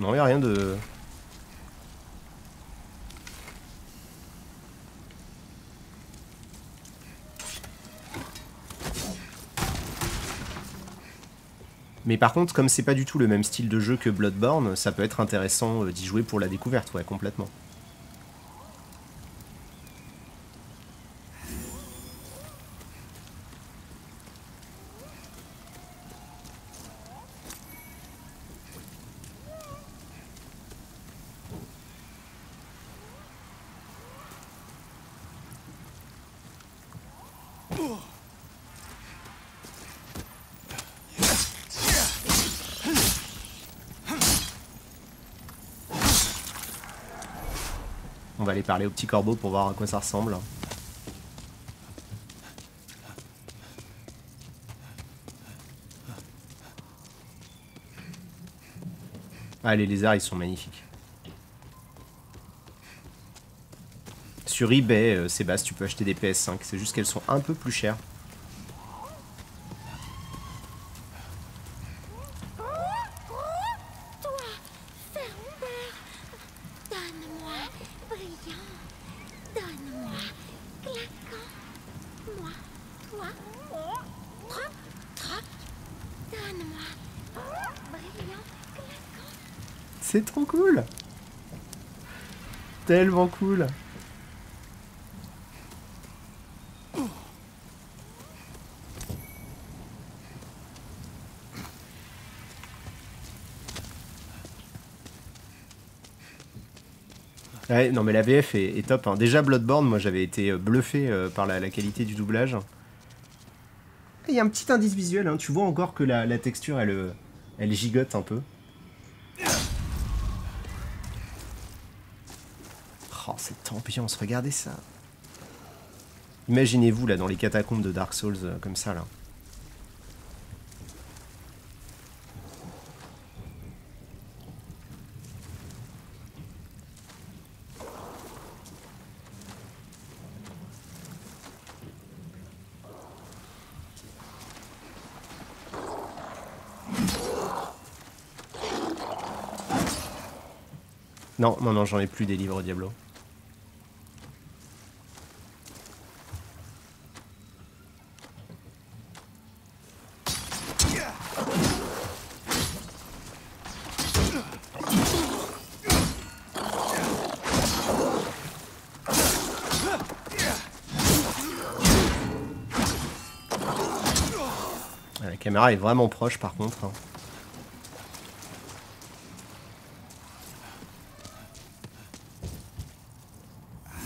Non, rien de. Mais par contre, comme c'est pas du tout le même style de jeu que Bloodborne, ça peut être intéressant euh, d'y jouer pour la découverte, ouais, complètement. Parler au petit corbeau pour voir à quoi ça ressemble. Ah, les lézards, ils sont magnifiques. Sur eBay, euh, Sébastien, tu peux acheter des PS5. C'est juste qu'elles sont un peu plus chères. C'est trop cool Tellement cool Ouais, non mais la VF est, est top. hein. Déjà Bloodborne, moi j'avais été euh, bluffé euh, par la, la qualité du doublage. Il y a un petit indice visuel, hein. tu vois encore que la, la texture elle, euh, elle gigote un peu. Oh, cette ambiance, regardez ça. Imaginez-vous là dans les catacombes de Dark Souls euh, comme ça là. Non, non, non, j'en ai plus des livres Diablo. Caméra est vraiment proche par contre. hein.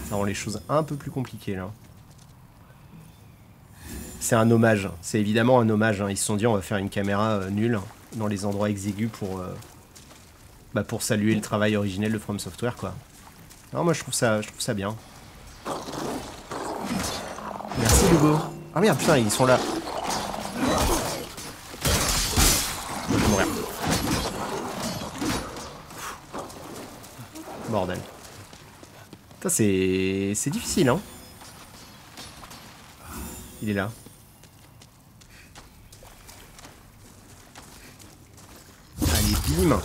Ça rend les choses un peu plus compliquées là. c'est un hommage. C'est évidemment un hommage. hein. Ils se sont dit on va faire une caméra euh, nulle dans les endroits exigus pour, euh, bah, pour saluer le travail originel de From Software quoi. Non, moi je trouve ça, je trouve ça bien. Merci Hugo. Ah merde, putain, ils sont là. Je vais mourir. Bordel. Putain, c'est... C'est difficile, hein. Il est là. Allez, bim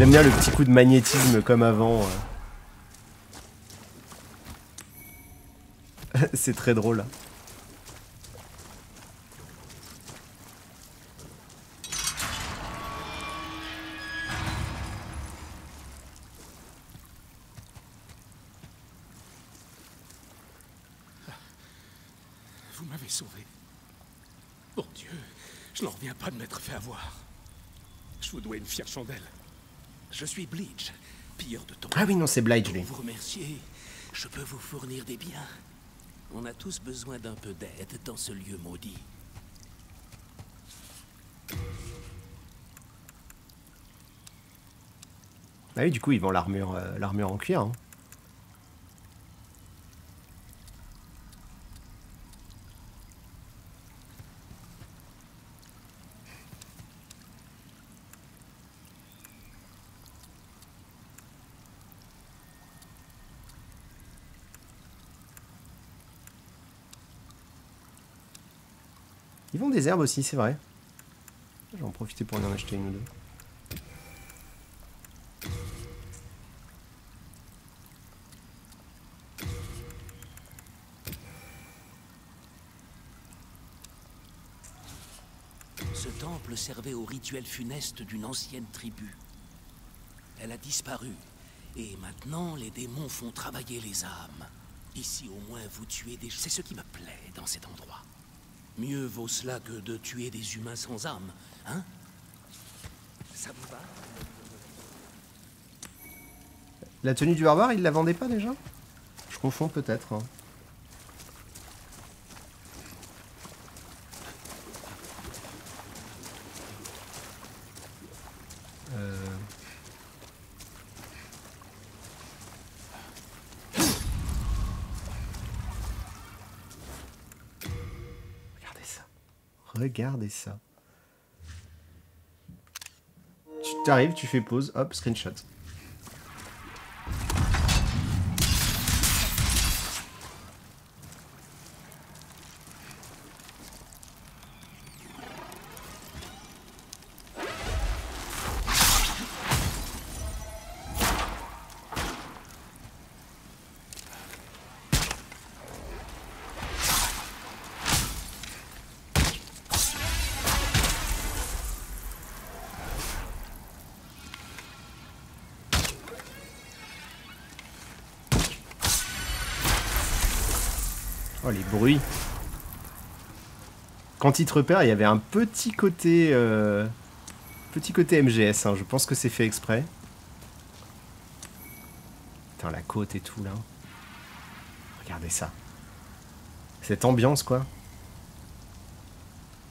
J'aime bien le petit coup de magnétisme comme avant. euh. C'est très drôle. Vous m'avez sauvé. Bon Dieu, je n'en reviens pas de m'être fait avoir. Je vous dois une fière chandelle. Je suis Bleach, pilleur de tombes. Ah oui, non, c'est Blige, lui. Pour vous remercier, je peux vous fournir des biens. On a tous besoin d'un peu d'aide dans ce lieu maudit. Ah oui, du coup, ils vendent l'armure euh, l'armure en cuir. hein. Des herbes aussi, c'est vrai. Je vais en profiter pour en acheter une ou deux. Ce temple servait au rituel funeste d'une ancienne tribu. Elle a disparu. Et maintenant, les démons font travailler les âmes. Ici, au moins, vous tuez des... C'est ce qui me plaît dans cet endroit. Mieux vaut cela que de tuer des humains sans âme, hein? Ça vous va? La tenue du barbare, il la vendait pas déjà? Je confonds peut-être. Regardez ça. Tu t'arrives, tu fais pause, hop, screenshot. Te repère, il y avait un petit côté euh, petit côté MGS. hein. Je pense que c'est fait exprès. Putain la côte et tout là. Regardez ça. Cette ambiance quoi.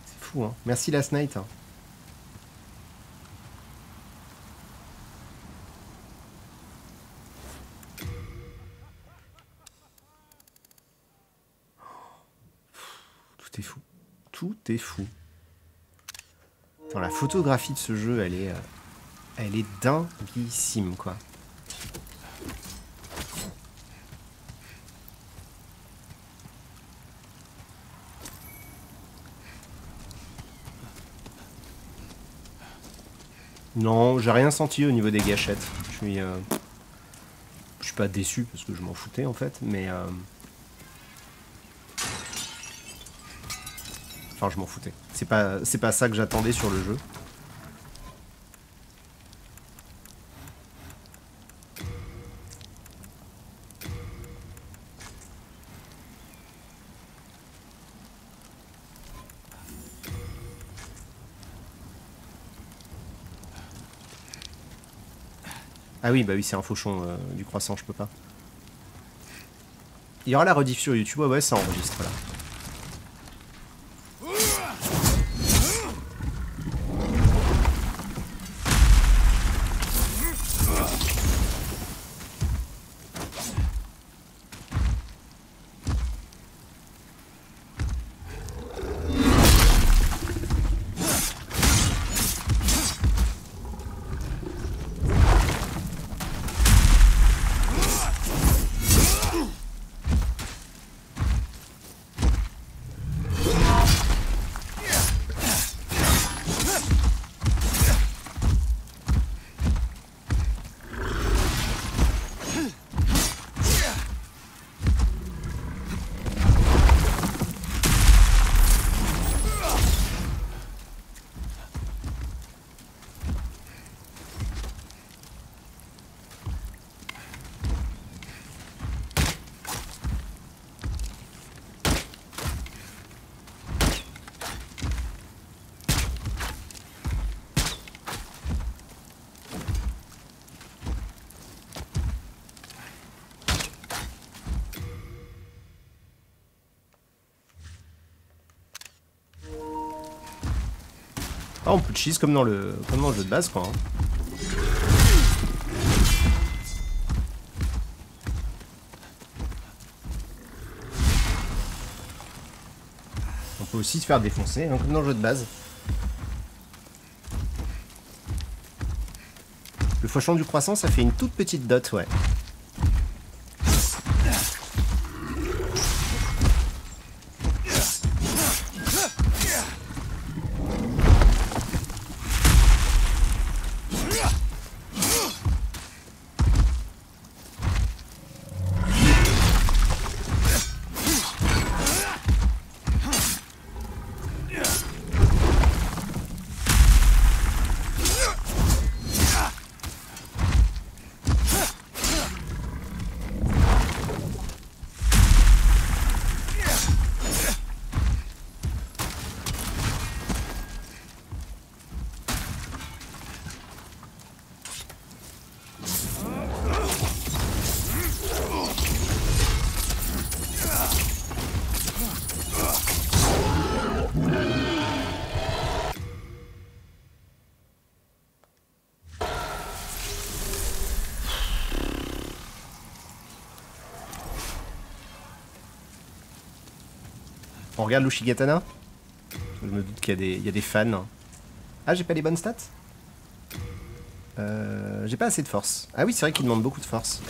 C'est fou hein. Merci Last Night. hein. Tout est fou. Fou. Attends, la photographie de ce jeu, elle est, euh, elle est dinguissime, quoi. Non, j'ai rien senti au niveau des gâchettes. Je suis, euh, je suis pas déçu parce que je m'en foutais en fait, mais. euh, Enfin, je m'en foutais. C'est pas, c'est pas ça que j'attendais sur le jeu. Ah oui, bah oui, c'est un fauchon euh, du croissant, je peux pas. Il y aura la rediff sur YouTube, ouais, ouais, ça enregistre là. Comme dans le, comme dans le jeu de base, quoi. hein. On peut aussi se faire défoncer, hein, comme dans le jeu de base. Le fauchon du croissant, ça fait une toute petite dot, ouais. On regarde l'Ushigatana Je me doute qu'il y, a des- fans. Ah, j'ai pas les bonnes stats euh, J'ai pas assez de force. Ah oui, c'est vrai qu'il demande beaucoup de force.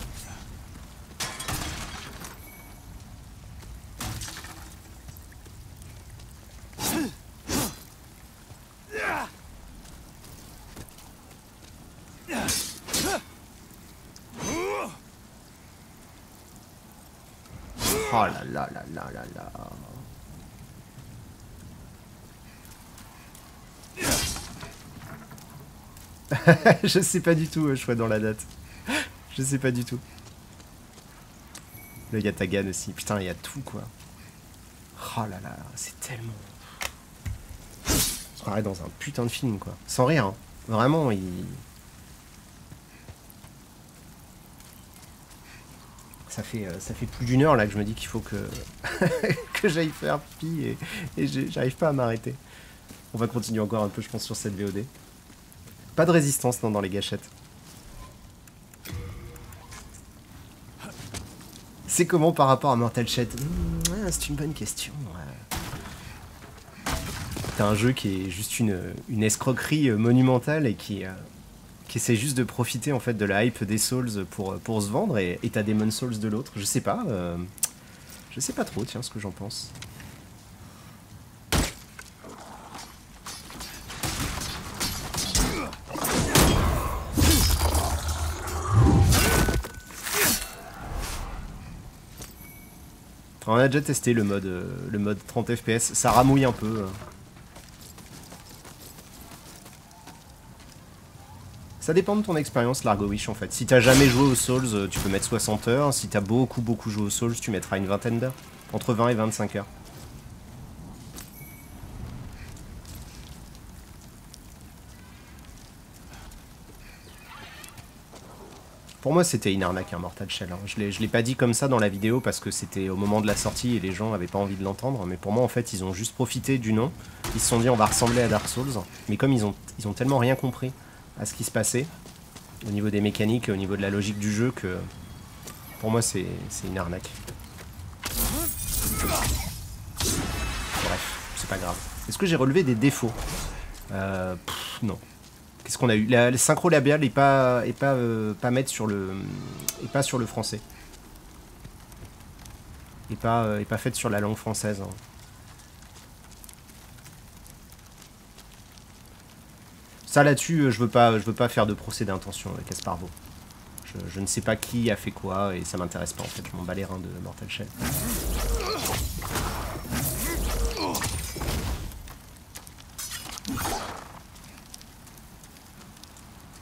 Oh là là là là là là. je sais pas du tout, euh, je vois dans la date. Je sais pas du tout. Le Yatagan aussi. Putain, il y a tout quoi. Oh là là, c'est tellement. On croirait dans un putain de film quoi. Sans rire, hein. Vraiment, il. Ça fait, euh, ça fait plus d'une heure là que je me dis qu'il faut que, j'aille faire pipi et, et j'arrive pas à m'arrêter. On va continuer encore un peu, je pense, sur cette VOD. Pas de résistance non, dans les gâchettes. C'est comment par rapport à Mortal Shell Hmm, ah, C'est une bonne question. T'as un jeu qui est juste une, escroquerie monumentale et qui, euh, qui essaie juste de profiter en fait de la hype des Souls pour, se vendre et et t'as Demon Souls de l'autre. Je sais pas. euh, je sais pas trop, tiens, ce que j'en pense. A déjà testé le mode, euh, le mode 30 fps, ça ramouille un peu. euh. Ça dépend de ton expérience, Largo Wish en fait. Si t'as jamais joué aux Souls, euh, tu peux mettre 60 heures. Si t'as beaucoup beaucoup joué aux Souls, tu mettras une vingtaine d'heures. Entre 20 et 25 heures. Pour moi, c'était une arnaque, un Mortal Shell. hein. Je je l'ai pas dit comme ça dans la vidéo parce que c'était au moment de la sortie et les gens avaient pas envie de l'entendre. Mais pour moi, en fait, ils ont juste profité du nom. Ils se sont dit, on va ressembler à Dark Souls. Mais comme ils ont, ils ont tellement rien compris à ce qui se passait, au niveau des mécaniques et au niveau de la logique du jeu, que pour moi, c'est une arnaque. Bref, c'est pas grave. Est-ce que j'ai relevé des défauts? Euh, Non. Qu'est-ce qu'on a eu? La, synchro labial est pas est pas euh, pas mettre sur le est pas français. Et pas euh, pas faite sur la langue française. hein. Ça là-dessus, euh, je veux pas je veux pas faire de procès d'intention avec Esparvo. Je, je ne sais pas qui a fait quoi et ça m'intéresse pas en fait. Je m'en bats de Mortal Shell.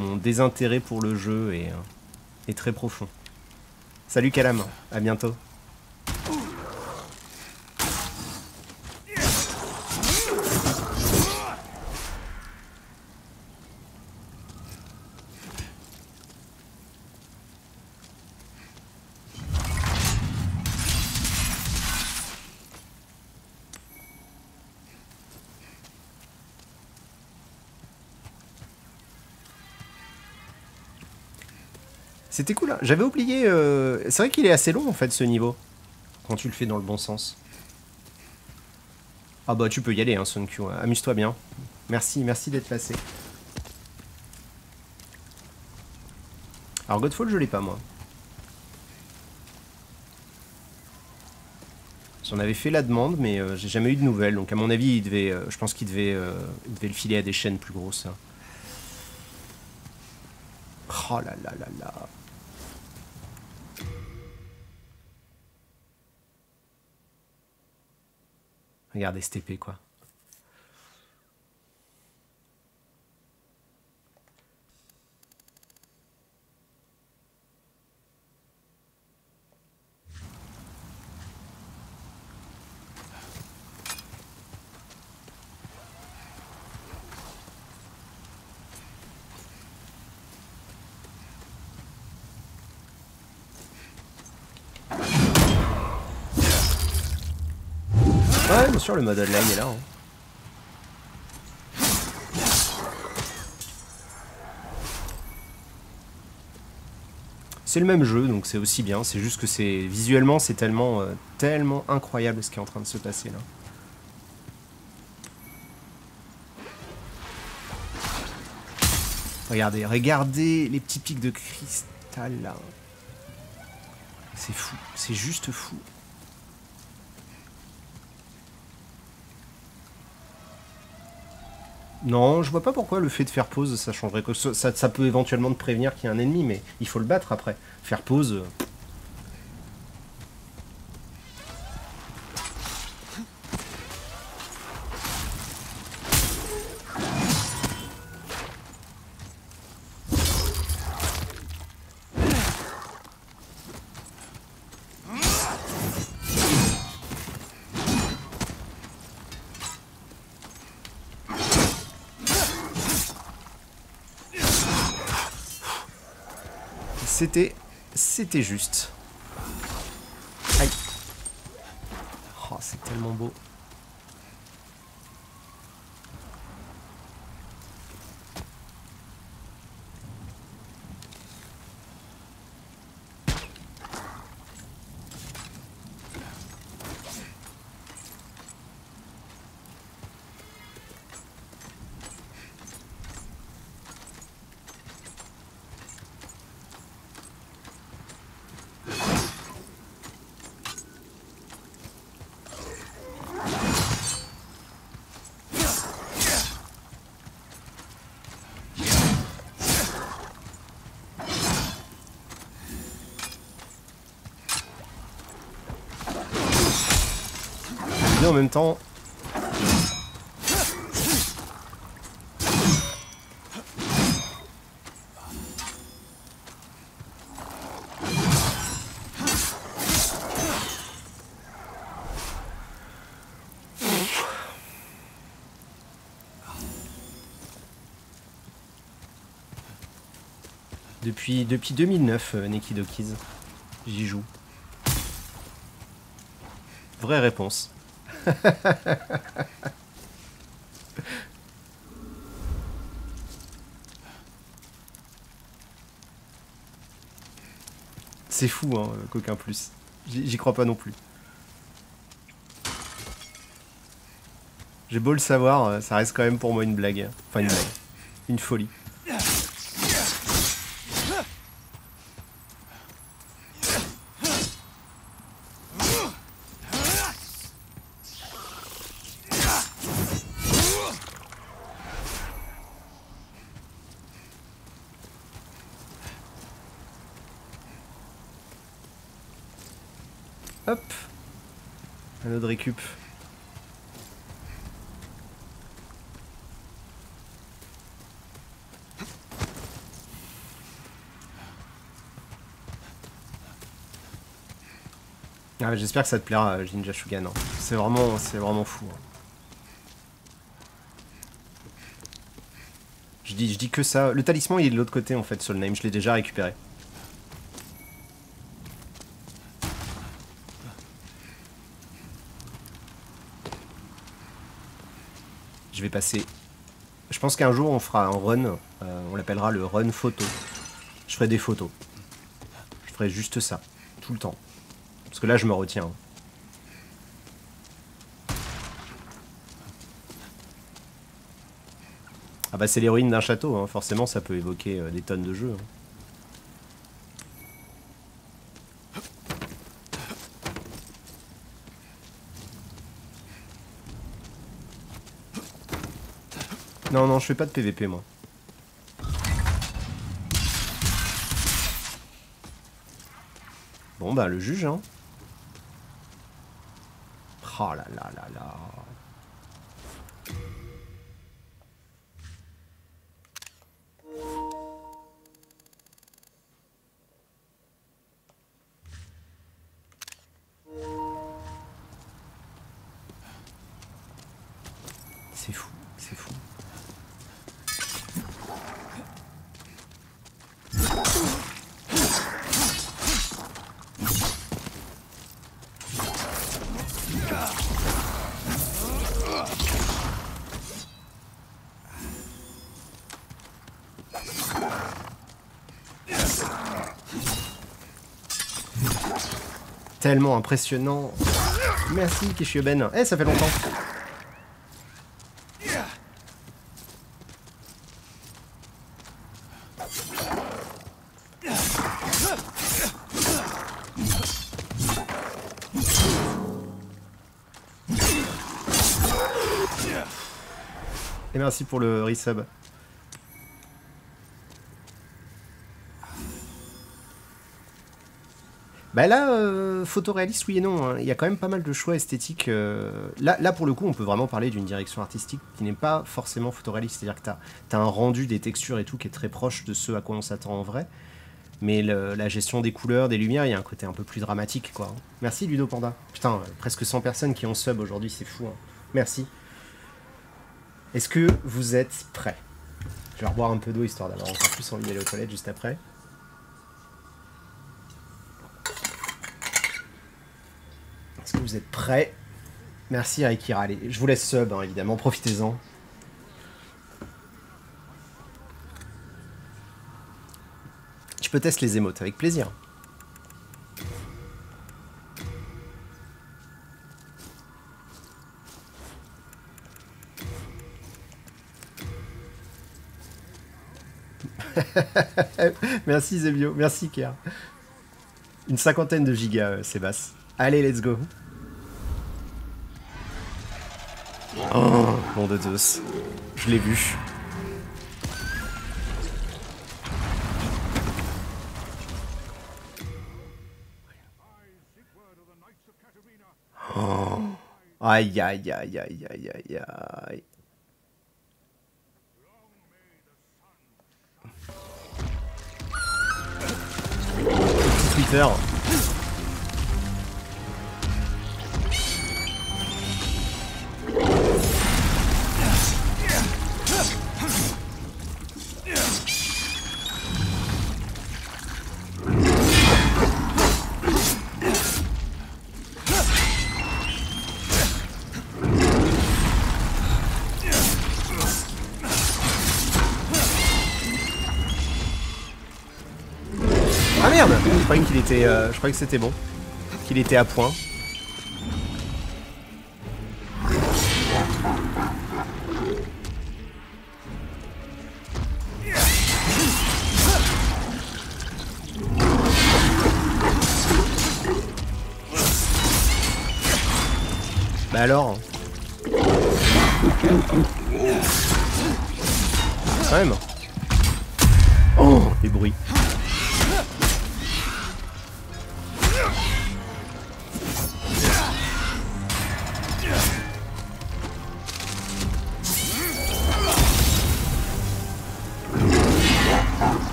Mon désintérêt pour le jeu est, euh, très profond. Salut Calam, à bientôt. C'était cool. hein. J'avais oublié. euh, C'est vrai qu'il est assez long en fait ce niveau. Quand tu le fais dans le bon sens. Ah bah tu peux y aller, hein, Sunkyu. Amuse-toi bien. Merci, merci d'être passé. Alors Godfall, je l'ai pas moi. J'en avais fait la demande, mais euh, j'ai jamais eu de nouvelles. Donc à mon avis, il devait, euh, je pense qu'il devait, devait le filer à des chaînes plus grosses. hein. Oh là là là là. Regardez cette épée, quoi. Ouais, bien sûr, le mode online est là. hein. C'est le même jeu, donc c'est aussi bien. C'est juste que c'est visuellement, c'est tellement, euh, tellement incroyable ce qui est en train de se passer là. Regardez, regardez les petits pics de cristal là. C'est fou, c'est juste fou. Non, je vois pas pourquoi le fait de faire pause, ça changerait que ça, ça, ça peut éventuellement te prévenir qu'il y a un ennemi, mais il faut le battre après. Faire pause. euh, C'était. Juste. Aïe. Oh, c'est tellement beau. même. Depuis, depuis 2009, euh, Neki J'y joue. Vraie réponse. C'est fou, hein, qu'aucun plus. J'y crois pas non plus. J'ai beau le savoir, euh, ça reste quand même pour moi une blague. Enfin, une blague. Une folie. Hop. Un autre Ah, J'espère que ça te plaira, Jinja Shugan. C'est vraiment, vraiment fou. hein. Je dis, je dis que ça. Le talisman, il est de l'autre côté en fait sur le name. Je l'ai déjà récupéré. Je vais passer. Je pense qu'un jour on fera un run. euh, on l'appellera le run photo. Je ferai des photos. Je ferai juste ça, tout le temps. Parce que là, je me retiens. Ah bah c'est l'héroïne d'un château, hein. forcément ça peut évoquer euh, des tonnes de jeux. hein. Non, non, je fais pas de PVP moi. Bon bah le juge hein. Oh là là là là. Impressionnant. Merci Kishioben. Eh, ça fait longtemps. Et merci pour le resub. Bah là, euh, photoréaliste, oui et non. hein. Il y a quand même pas mal de choix esthétiques. euh, Là, pour le coup, on peut vraiment parler d'une direction artistique qui n'est pas forcément photoréaliste. C'est-à-dire que tu as, un rendu des textures et tout qui est très proche de ce à quoi on s'attend en vrai. Mais la gestion des couleurs, des lumières, il y a un côté un peu plus dramatique, quoi. Merci Ludo Panda. Putain, euh, presque 100 personnes qui ont sub aujourd'hui, c'est fou. hein. Merci. Est-ce que vous êtes prêts? Je vais reboire un peu d'eau histoire d'avoir encore plus envie d'aller aux toilettes juste après. Est-ce que vous êtes prêts? Merci Akira. Allez, je vous laisse sub, hein, évidemment, profitez-en. Je peux tester les émotes avec plaisir. merci Zebio, merci Kéa. Une cinquantaine de gigas, euh, Sébastien. Allez, let's go. Oh, nom de Zeus. Je l'ai vu. Oh. Aïe, aïe, aïe, aïe, aïe, aïe, aïe. Twitter. Ah merde Je croyais qu'il était... Euh, je croyais que c'était bon. Qu'il était à point. Bah alors Quand même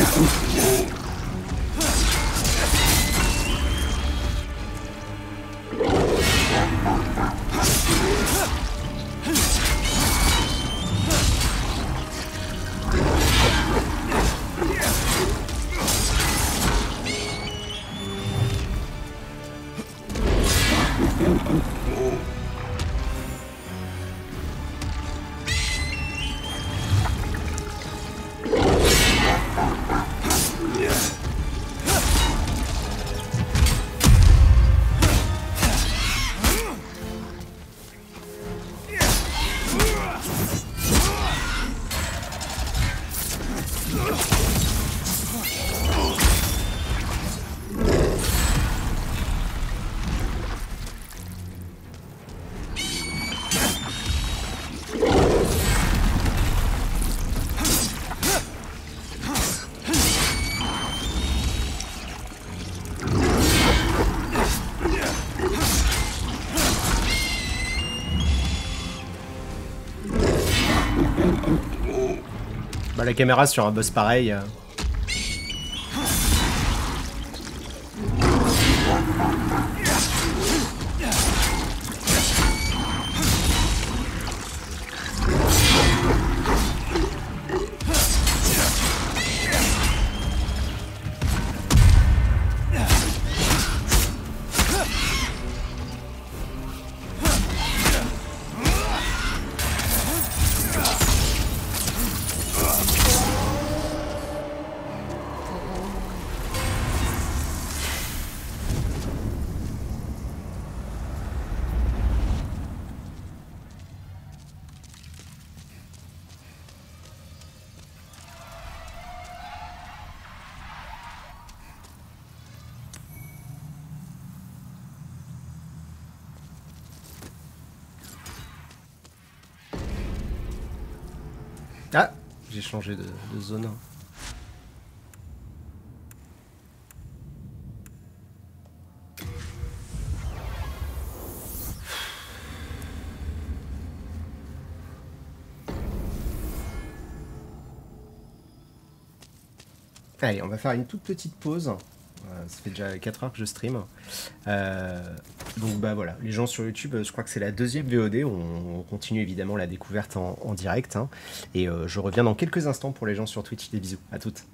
Bah, la caméra sur un boss pareil. De, de zone. Allez, on va faire une toute petite pause. Euh, ça fait déjà 4 heures que je stream. Euh, donc bah voilà, les gens sur YouTube, euh, je crois que c'est la deuxième VOD. On, on continue évidemment la découverte en, en direct. hein. Et euh, je reviens dans quelques instants pour les gens sur Twitch. Des bisous, à toutes.